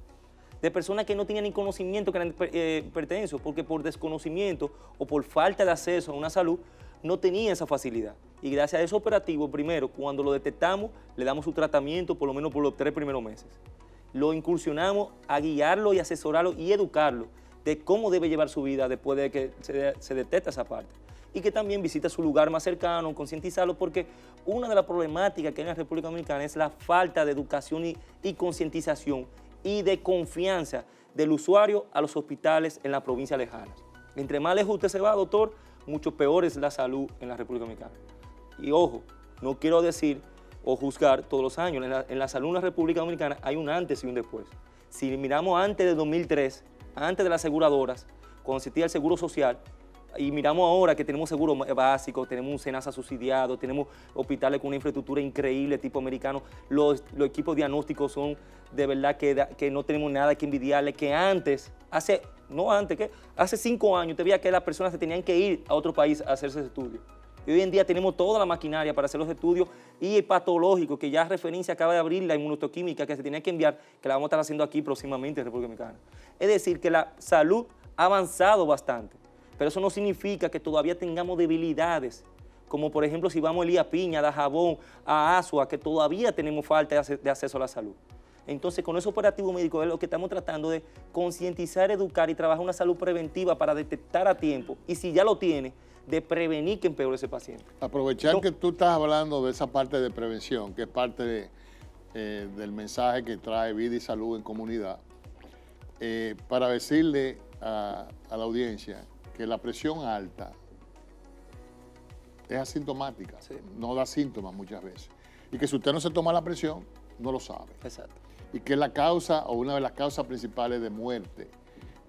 De personas que no tenían ni conocimiento que eran eh, hipertensos porque por desconocimiento o por falta de acceso a una salud no tenían esa facilidad. Y gracias a ese operativo, primero, cuando lo detectamos, le damos su tratamiento por lo menos por los tres primeros meses. Lo incursionamos a guiarlo y asesorarlo y educarlo de cómo debe llevar su vida después de que se, detecta esa parte. Y que también visita su lugar más cercano, concientizarlo, porque una de las problemáticas que hay en la República Dominicana es la falta de educación y, concientización y de confianza del usuario a los hospitales en la provincia lejana. Entre más lejos usted se va, doctor, mucho peor es la salud en la República Dominicana. Y ojo, no quiero decir o juzgar todos los años, en la, en la salud en la República Dominicana hay un antes y un después. Si miramos antes de 2003, antes de las aseguradoras, cuando el seguro social, y miramos ahora que tenemos seguro básico, tenemos un SENASA subsidiado, tenemos hospitales con una infraestructura increíble, tipo americano, los, equipos diagnósticos son de verdad que, que, no tenemos nada que envidiarle, que antes, hace, no antes, que hace cinco años te veía que las personas se tenían que ir a otro país a hacerse ese estudio. Y hoy en día tenemos toda la maquinaria para hacer los estudios y el patológico, que ya referencia acaba de abrir la inmunotoquímica que se tenía que enviar, que la vamos a estar haciendo aquí próximamente en República Dominicana. Es decir, que la salud ha avanzado bastante, pero eso no significa que todavía tengamos debilidades, como por ejemplo si vamos a Elías Piña, a Jabón, a Asua, que todavía tenemos falta de acceso a la salud. Entonces, con ese operativo médico es lo que estamos tratando de concientizar, educar y trabajar una salud preventiva para detectar a tiempo. Y si ya lo tiene, de prevenir que empeore ese paciente. Aprovechar que tú estás hablando de esa parte de prevención, que es parte eh, del mensaje que trae Vida y Salud en Comunidad, eh, para decirle a, la audiencia que la presión alta es asintomática, no da síntomas muchas veces. Y que si usted no se toma la presión, no lo sabe. Exacto. Y que es la causa o una de las causas principales de muerte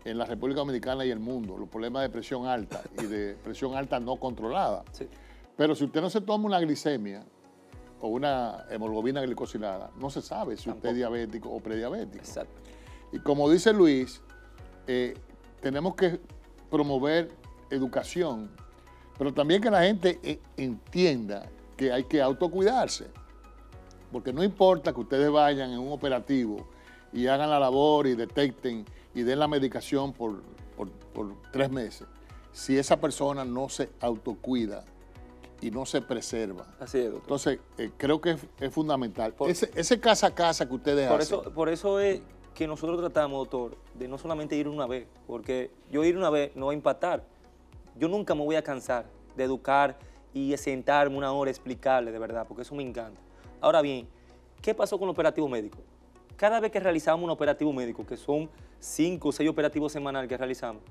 en la República Dominicana y el mundo, los problemas de presión alta y de presión alta no controlada. Sí. Pero si usted no se toma una glicemia o una hemoglobina glicosilada, no se sabe si usted es diabético o prediabético. Exacto. Y como dice Luis, eh, tenemos que promover educación, pero también que la gente eh, entienda que hay que autocuidarse. Porque no importa que ustedes vayan en un operativo y hagan la labor y detecten y den la medicación por, por- por tres meses, si esa persona no se autocuida y no se preserva. Así es, doctor. Entonces, eh, creo que es, es fundamental. Por- ese, ese casa a casa que ustedes Por hacen. eso, por eso es que nosotros tratamos, doctor, de no solamente ir una vez, porque yo ir una vez no va a impactar. Yo nunca me voy a cansar de educar y sentarme una hora a explicarle de verdad, porque eso me encanta. Ahora bien, ¿qué pasó con el operativo médico? Cada vez que realizamos un operativo médico, que son cinco o seis operativos semanales que realizamos,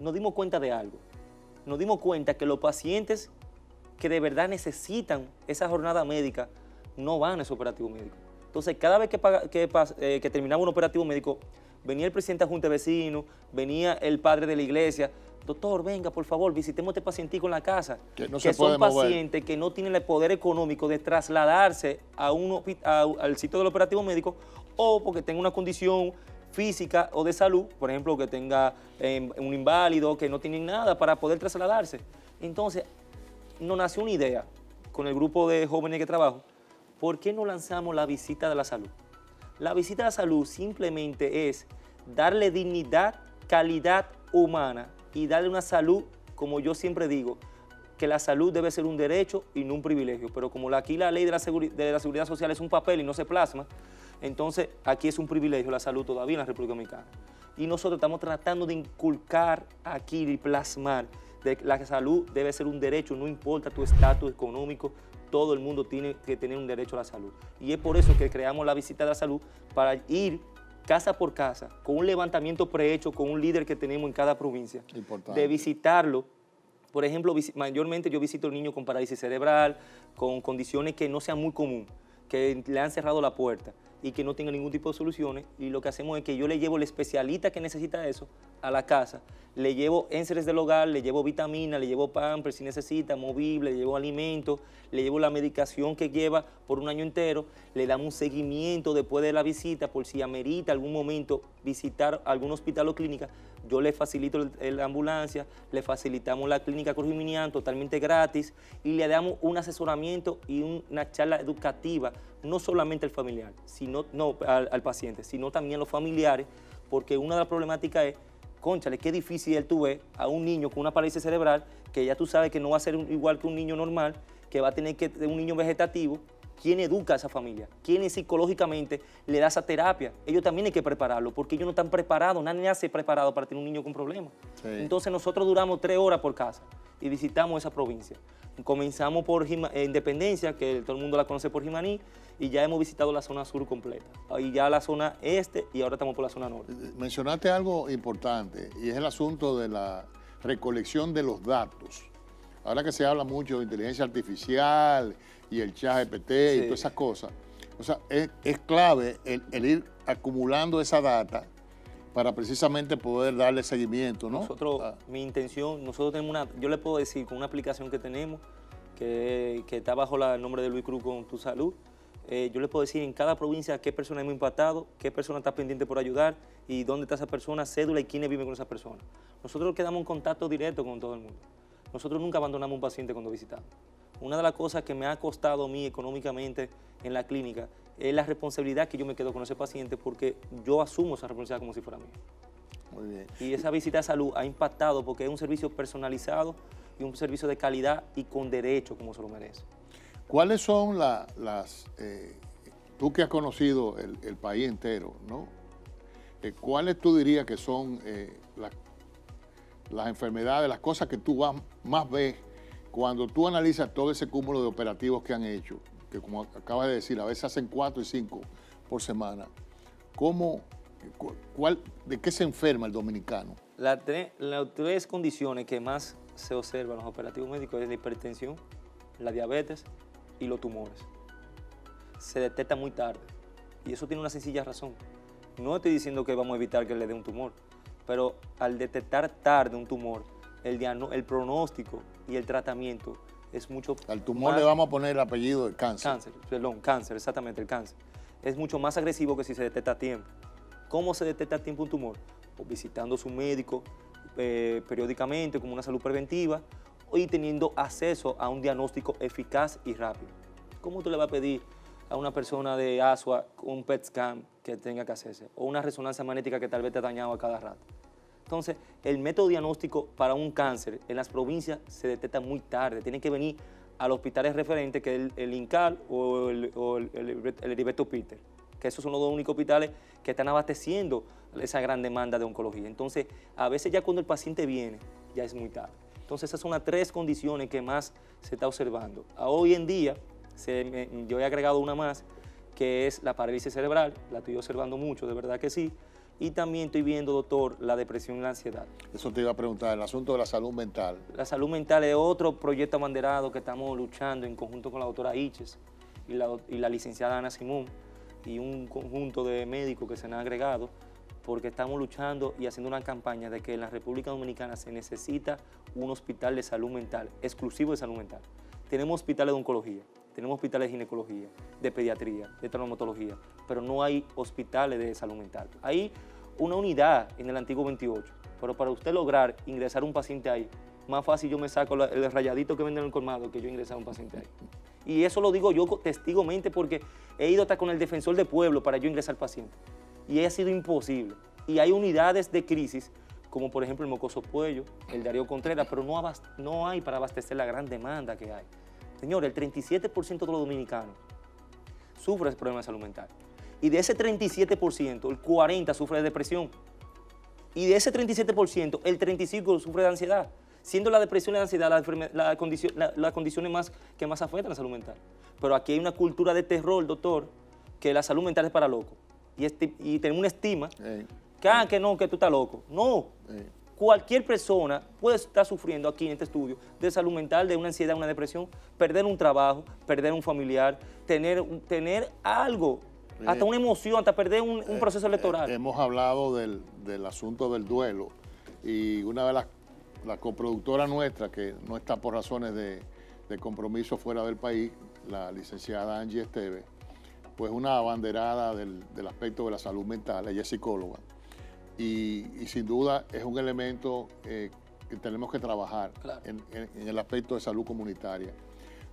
nos dimos cuenta de algo. Nos dimos cuenta que los pacientes que de verdad necesitan esa jornada médica no van a ese operativo médico. Entonces, cada vez que, eh, que terminaba un operativo médico, venía el presidente de Junta de Vecinos, venía el padre de la iglesia, doctor, venga, por favor, visitemos a este pacientico en la casa. Que no se son mover. pacientes que no tienen el poder económico de trasladarse a un a- al sitio del operativo médico o porque tenga una condición física o de salud, por ejemplo, que tenga eh, un inválido, que no tienen nada para poder trasladarse. Entonces, nos nació una idea con el grupo de jóvenes que trabajo, ¿por qué no lanzamos la visita de la salud? La visita de la salud simplemente es darle dignidad, calidad humana y darle una salud, como yo siempre digo, que la salud debe ser un derecho y no un privilegio. Pero como aquí la ley de la, seguridad social es un papel y no se plasma, entonces aquí es un privilegio la salud todavía en la República Dominicana. Y nosotros estamos tratando de inculcar aquí y plasmar que la salud debe ser un derecho, no importa tu estatus económico, todo el mundo tiene que tener un derecho a la salud. Y es por eso que creamos la visita de la salud para ir casa por casa, con un levantamiento prehecho, con un líder que tenemos en cada provincia, Importante. de visitarlo. Por ejemplo, mayormente yo visito niños con parálisis cerebral, con condiciones que no sean muy común, que le han cerrado la puerta y que no tengan ningún tipo de soluciones. Y lo que hacemos es que yo le llevo el especialista que necesita eso a la casa, le llevo enseres del hogar, le llevo vitaminas, le llevo pampers si necesita, movible, le llevo alimentos, le llevo la medicación que lleva por un año entero, le damos un seguimiento después de la visita por si amerita algún momento visitar algún hospital o clínica, yo le facilito la ambulancia, le facilitamos la clínica Corjuminian totalmente gratis y le damos un asesoramiento y un- una charla educativa, no solamente al familiar, sino, no, al, paciente, sino también a los familiares, porque una de las problemáticas es, conchale, qué difícil es tú ves a un niño con una parálisis cerebral, que ya tú sabes que no va a ser igual que un niño normal, que va a tener que un niño vegetativo, ¿Quién educa a esa familia? ¿Quién psicológicamente le da esa terapia? Ellos también hay que prepararlo, porque ellos no están preparados, nadie nace preparado para tener un niño con problemas. Sí. Entonces nosotros duramos tres horas por casa y visitamos esa provincia. Comenzamos por eh, Independencia, que todo el mundo la conoce por Jimaní, y ya hemos visitado la zona sur completa. Ahí ya la zona este y ahora estamos por la zona norte. Mencionaste algo importante y es el asunto de la recolección de los datos. Ahora que se habla mucho de inteligencia artificial y el chat GPT y Sí. todas esas cosas, o sea, es, es clave el, el ir acumulando esa data para precisamente poder darle seguimiento, ¿no? Nosotros, Ah, mi intención, nosotros tenemos una, yo le puedo decir con una aplicación que tenemos, que, que está bajo la- el nombre de Luis Cruz con Tu Salud, eh, yo le puedo decir en cada provincia qué persona hemos impactado, qué persona está pendiente por ayudar y dónde está esa persona, cédula y quiénes viven con esa persona. Nosotros quedamos en contacto directo con todo el mundo. Nosotros nunca abandonamos un paciente cuando visitamos. Una de las cosas que me ha costado a mí económicamente en la clínica es la responsabilidad que yo me quedo con ese paciente porque yo asumo esa responsabilidad como si fuera mía. muy bien. Y esa visita a salud ha impactado porque es un servicio personalizado y un servicio de calidad y con derecho como se lo merece. ¿Cuáles son la- las, eh, tú que has conocido el, el país entero, ¿no? Eh, ¿Cuáles tú dirías que son eh, las, las enfermedades, las cosas que tú vas- más ves cuando tú analizas todo ese cúmulo de operativos que han hecho? Que como acabas de decir, a veces hacen cuatro y cinco por semana. ¿Cómo, cu- cuál, ¿De qué se enferma el dominicano? Las tres, condiciones que más se observan en los operativos médicos es la hipertensión, la diabetes y los tumores. Se detecta muy tarde Y eso tiene una sencilla razón. No estoy diciendo que vamos a evitar que le dé un tumor, pero al detectar tarde un tumor, el pronóstico y el tratamiento es mucho Al tumor le vamos a poner el apellido de cáncer. Cáncer, perdón, cáncer, exactamente, el cáncer. Es mucho más agresivo que si se detecta a tiempo. ¿Cómo se detecta a tiempo un tumor? Pues visitando a su médico eh, periódicamente como una salud preventiva y teniendo acceso a un diagnóstico eficaz y rápido. ¿Cómo tú le vas a pedir a una persona de ASUA un PET scan que tenga que hacerse o una resonancia magnética que tal vez te ha dañado a cada rato? Entonces, el método diagnóstico para un cáncer en las provincias se detecta muy tarde. Tiene que venir a los hospitales referentes, que es el, INCAL o el, Heriberto Peter, que esos son los dos únicos hospitales que están abasteciendo esa gran demanda de oncología. Entonces, a veces ya cuando el paciente viene, ya es muy tarde. Entonces, esas son las tres condiciones que más se está observando. hoy en día, yo he agregado una más, que es la parálisis cerebral, la estoy observando mucho, de verdad que sí, y también estoy viendo, doctor, la depresión y la ansiedad. Eso te iba a preguntar, el asunto de la salud mental. La salud mental es otro proyecto abanderado que estamos luchando en conjunto con la doctora Iches y la, y la licenciada Ana Simón y un conjunto de médicos que se han agregado porque estamos luchando y haciendo una campaña de que en la República Dominicana se necesita un hospital de salud mental, exclusivo de salud mental. Tenemos hospitales de oncología, tenemos hospitales de ginecología, de pediatría, de traumatología, pero no hay hospitales de salud mental. Hay una unidad en el antiguo 28, pero para usted lograr ingresar un paciente ahí, más fácil yo me saco el rayadito que venden en el colmado que yo ingresar a un paciente ahí. Y eso lo digo yo testigamente porque he ido hasta con el defensor del pueblo para yo ingresar al paciente. Y ha sido imposible. Y hay unidades de crisis, como por ejemplo el Mocoso Puello, el Darío Contreras, pero no hay para abastecer la gran demanda que hay. Señor, el 37% de los dominicanos sufre problemas de salud mental. Y de ese 37%, el 40% sufre de depresión. Y de ese 37%, el 35% sufre de ansiedad. Siendo la depresión y la ansiedad las la condiciones más, que más afectan a la salud mental. Pero aquí hay una cultura de terror, doctor, que la salud mental es para locos. Y, y tenemos una estima que, ah, que no, que tú estás loco. No cualquier persona puede estar sufriendo aquí en este estudio de salud mental, de una ansiedad, una depresión, perder un trabajo, perder un familiar, tener, tener algo, hasta una emoción, hasta perder un, eh, proceso electoral. Eh, hemos hablado del, asunto del duelo y una de las la coproductora nuestra, que no está por razones de, compromiso fuera del país, la licenciada Angie Esteve, pues una abanderada del, del aspecto de la salud mental, ella es psicóloga y, sin duda es un elemento eh, que tenemos que trabajar en, el aspecto de salud comunitaria.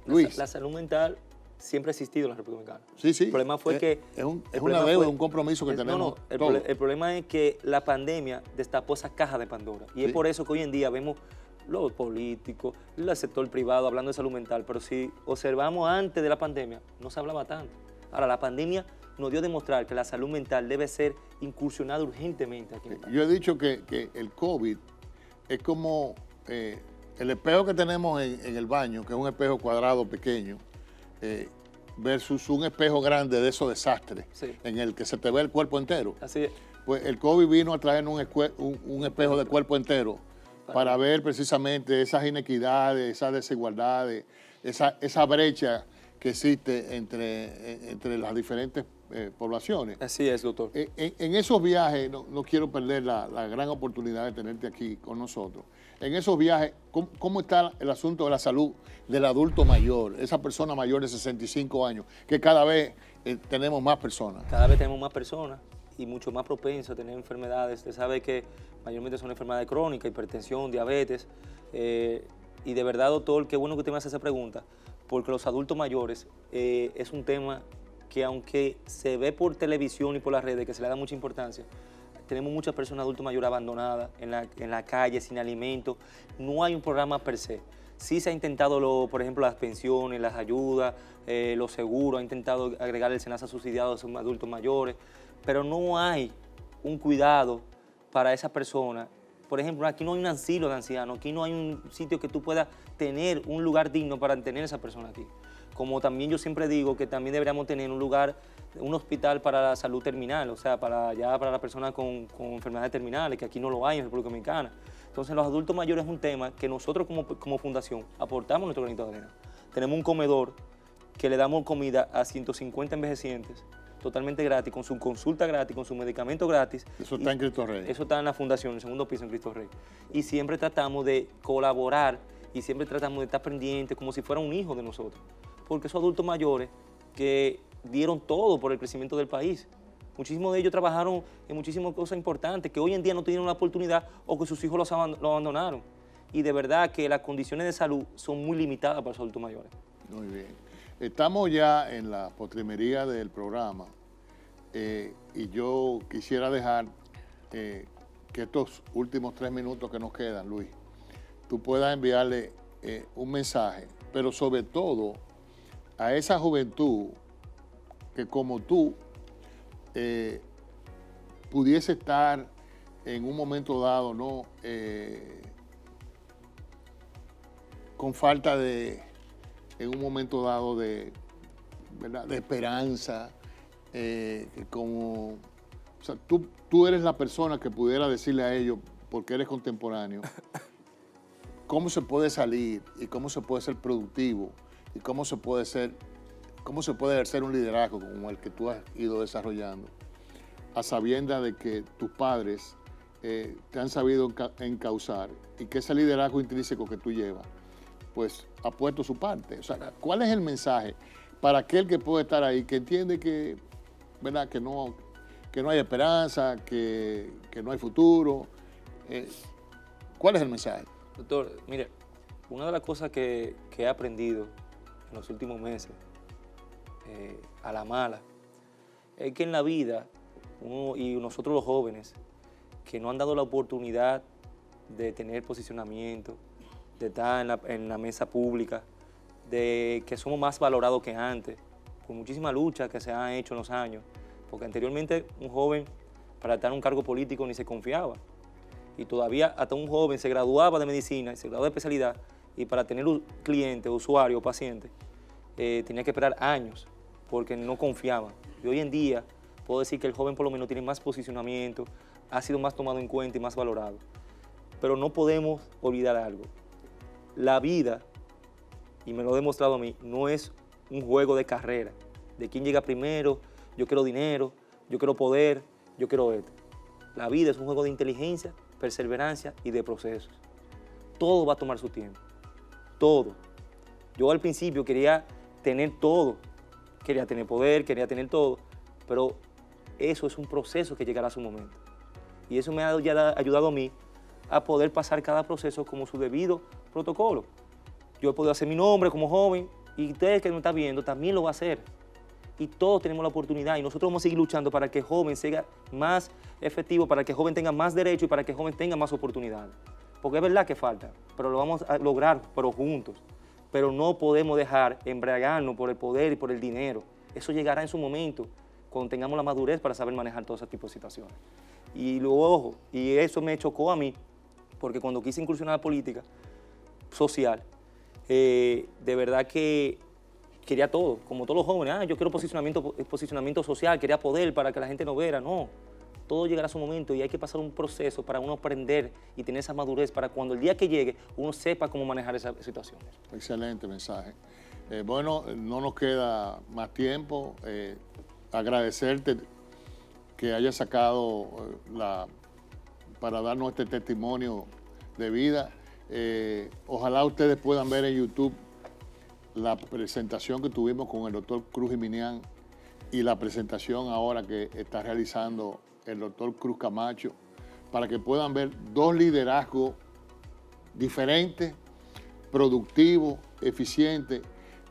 Luis. La, salud mental siempre ha existido en la República Dominicana. Sí, sí. El problema fue que... Es, una deuda, un compromiso que tenemos. No, no, el, problema es que la pandemia destapó esa caja de Pandora. Y es por eso que hoy en día vemos los políticos, el sector privado hablando de salud mental, pero si observamos antes de la pandemia, no se hablaba tanto. Ahora, la pandemia nos dio a demostrar que la salud mental debe ser incursionada urgentemente aquí Yo he dicho que, el COVID es como eh, el espejo que tenemos en, el baño, que es un espejo cuadrado pequeño, eh, versus un espejo grande de esos desastres, en el que se te ve el cuerpo entero. Así es. Pues el COVID vino a traer un, espejo de cuerpo entero para, ver precisamente esas inequidades, esas desigualdades, esa, esa brecha que existe entre, entre las diferentes eh, poblaciones. Así es, doctor. Eh, en, esos viajes, no, quiero perder la, gran oportunidad de tenerte aquí con nosotros. En esos viajes, ¿cómo, está el asunto de la salud del adulto mayor, esa persona mayor de 65 años, que cada vez eh, tenemos más personas? Cada vez tenemos más personas y mucho más propensos a tener enfermedades. Usted sabe que mayormente son enfermedades crónicas, hipertensión, diabetes. y de verdad, doctor, qué bueno que usted me hace esa pregunta porque los adultos mayores es un tema que aunque se ve por televisión y por las redes, que se le da mucha importancia, tenemos muchas personas adultos mayores abandonadas en la, calle, sin alimento, no hay un programa per se. Sí se ha intentado, por ejemplo, las pensiones, las ayudas, eh, los seguros, ha intentado agregar el SENASA subsidiado a los adultos mayores, pero no hay un cuidado para esa persona por ejemplo, aquí no hay un asilo de ancianos, aquí no hay un sitio que tú puedas tener un lugar digno para tener a esa persona aquí. Como también yo siempre digo que también deberíamos tener un lugar, un hospital para la salud terminal, o sea, para ya para las personas con, enfermedades terminales, que aquí no lo hay en República Dominicana. Entonces, los adultos mayores es un tema que nosotros como, como fundación aportamos nuestro granito de arena. Tenemos un comedor que le damos comida a 150 envejecientes totalmente gratis, con su consulta gratis, con su medicamento gratis. Eso está en Cristo Rey. Eso está en la fundación, en el segundo piso en Cristo Rey. Y siempre tratamos de colaborar y siempre tratamos de estar pendientes como si fuera un hijo de nosotros. Porque esos adultos mayores que dieron todo por el crecimiento del país. Muchísimos de ellos trabajaron en muchísimas cosas importantes que hoy en día no tienen la oportunidad o que sus hijos los, abandonaron. Y de verdad que las condiciones de salud son muy limitadas para los adultos mayores. Muy bien. Estamos ya en la postrimería del programa eh, y yo quisiera dejar eh, que estos últimos tres minutos que nos quedan, Luis, tú puedas enviarle eh, un mensaje, pero sobre todo a esa juventud que como tú eh, pudiese estar en un momento dado, ¿no? Eh, con falta de, en un momento dado de, de esperanza, eh, como, o sea, tú, tú eres la persona que pudiera decirle a ellos, porque eres contemporáneo, cómo se puede salir y cómo se puede ser productivo y cómo se puede ser ¿Cómo se puede ejercer un liderazgo como el que tú has ido desarrollando, a sabiendas de que tus padres eh, te han sabido encauzar y que ese liderazgo intrínseco que tú llevas, pues ha puesto su parte? O sea, ¿cuál es el mensaje para aquel que puede estar ahí, que entiende que, ¿verdad? que, no, que no hay esperanza, que, no hay futuro? Eh, ¿Cuál es el mensaje? Doctor, mire, una de las cosas que, que he aprendido en los últimos meses eh, a la mala. Es que en la vida, y nosotros los jóvenes, que no han dado la oportunidad de tener posicionamiento, de estar en la, mesa pública, de que somos más valorados que antes, por muchísima lucha que se ha hecho en los años, porque anteriormente un joven para estar en un cargo político ni se confiaba, y todavía hasta un joven se graduaba de medicina y se graduaba de especialidad, y para tener un cliente, usuario paciente, eh, tenía que esperar años porque no confiaban. Y hoy en día puedo decir que el joven por lo menos tiene más posicionamiento, ha sido más tomado en cuenta y más valorado. Pero no podemos olvidar algo. La vida, y me lo ha demostrado a mí, no es un juego de carrera, de quién llega primero, yo quiero dinero, yo quiero poder, yo quiero esto. La vida es un juego de inteligencia, perseverancia y de procesos. Todo va a tomar su tiempo. Todo. Yo al principio quería tener todo, quería tener poder, quería tener todo, pero eso es un proceso que llegará a su momento. Y eso me ha ayudado a mí a poder pasar cada proceso como su debido protocolo. Yo he podido hacer mi nombre como joven y ustedes que me están viendo también lo va a hacer. Y todos tenemos la oportunidad y nosotros vamos a seguir luchando para que el joven sea más efectivo, para que el joven tenga más derechos y para que el joven tenga más oportunidades. Porque es verdad que falta, pero lo vamos a lograr, pero juntos pero no podemos dejar embriagarnos por el poder y por el dinero. Eso llegará en su momento, cuando tengamos la madurez para saber manejar todo ese tipo de situaciones. Y luego, ojo, y eso me chocó a mí, porque cuando quise incursionar en la política social, eh, de verdad que quería todo, como todos los jóvenes, ah, yo quiero posicionamiento, posicionamiento social, quería poder para que la gente no viera, no todo llegará a su momento y hay que pasar un proceso para uno aprender y tener esa madurez para cuando el día que llegue uno sepa cómo manejar esas situaciones. Excelente mensaje. Eh, bueno, no nos queda más tiempo. Eh, agradecerte que hayas sacado eh, la, para darnos este testimonio de vida. ojalá ustedes puedan ver en YouTube la presentación que tuvimos con el doctor Cruz Jiminián y la presentación ahora que está realizando el doctor Cruz Camacho, para que puedan ver dos liderazgos diferentes, productivos, eficientes,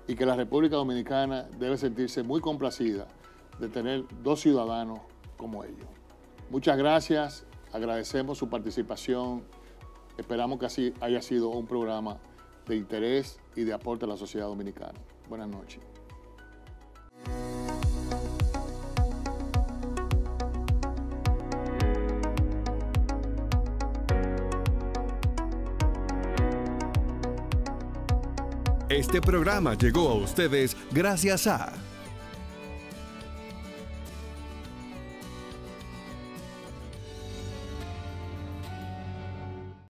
y que la República Dominicana debe sentirse muy complacida de tener dos ciudadanos como ellos. Muchas gracias, agradecemos su participación, esperamos que así haya sido un programa de interés y de aporte a la sociedad dominicana. Buenas noches. Este programa llegó a ustedes gracias a...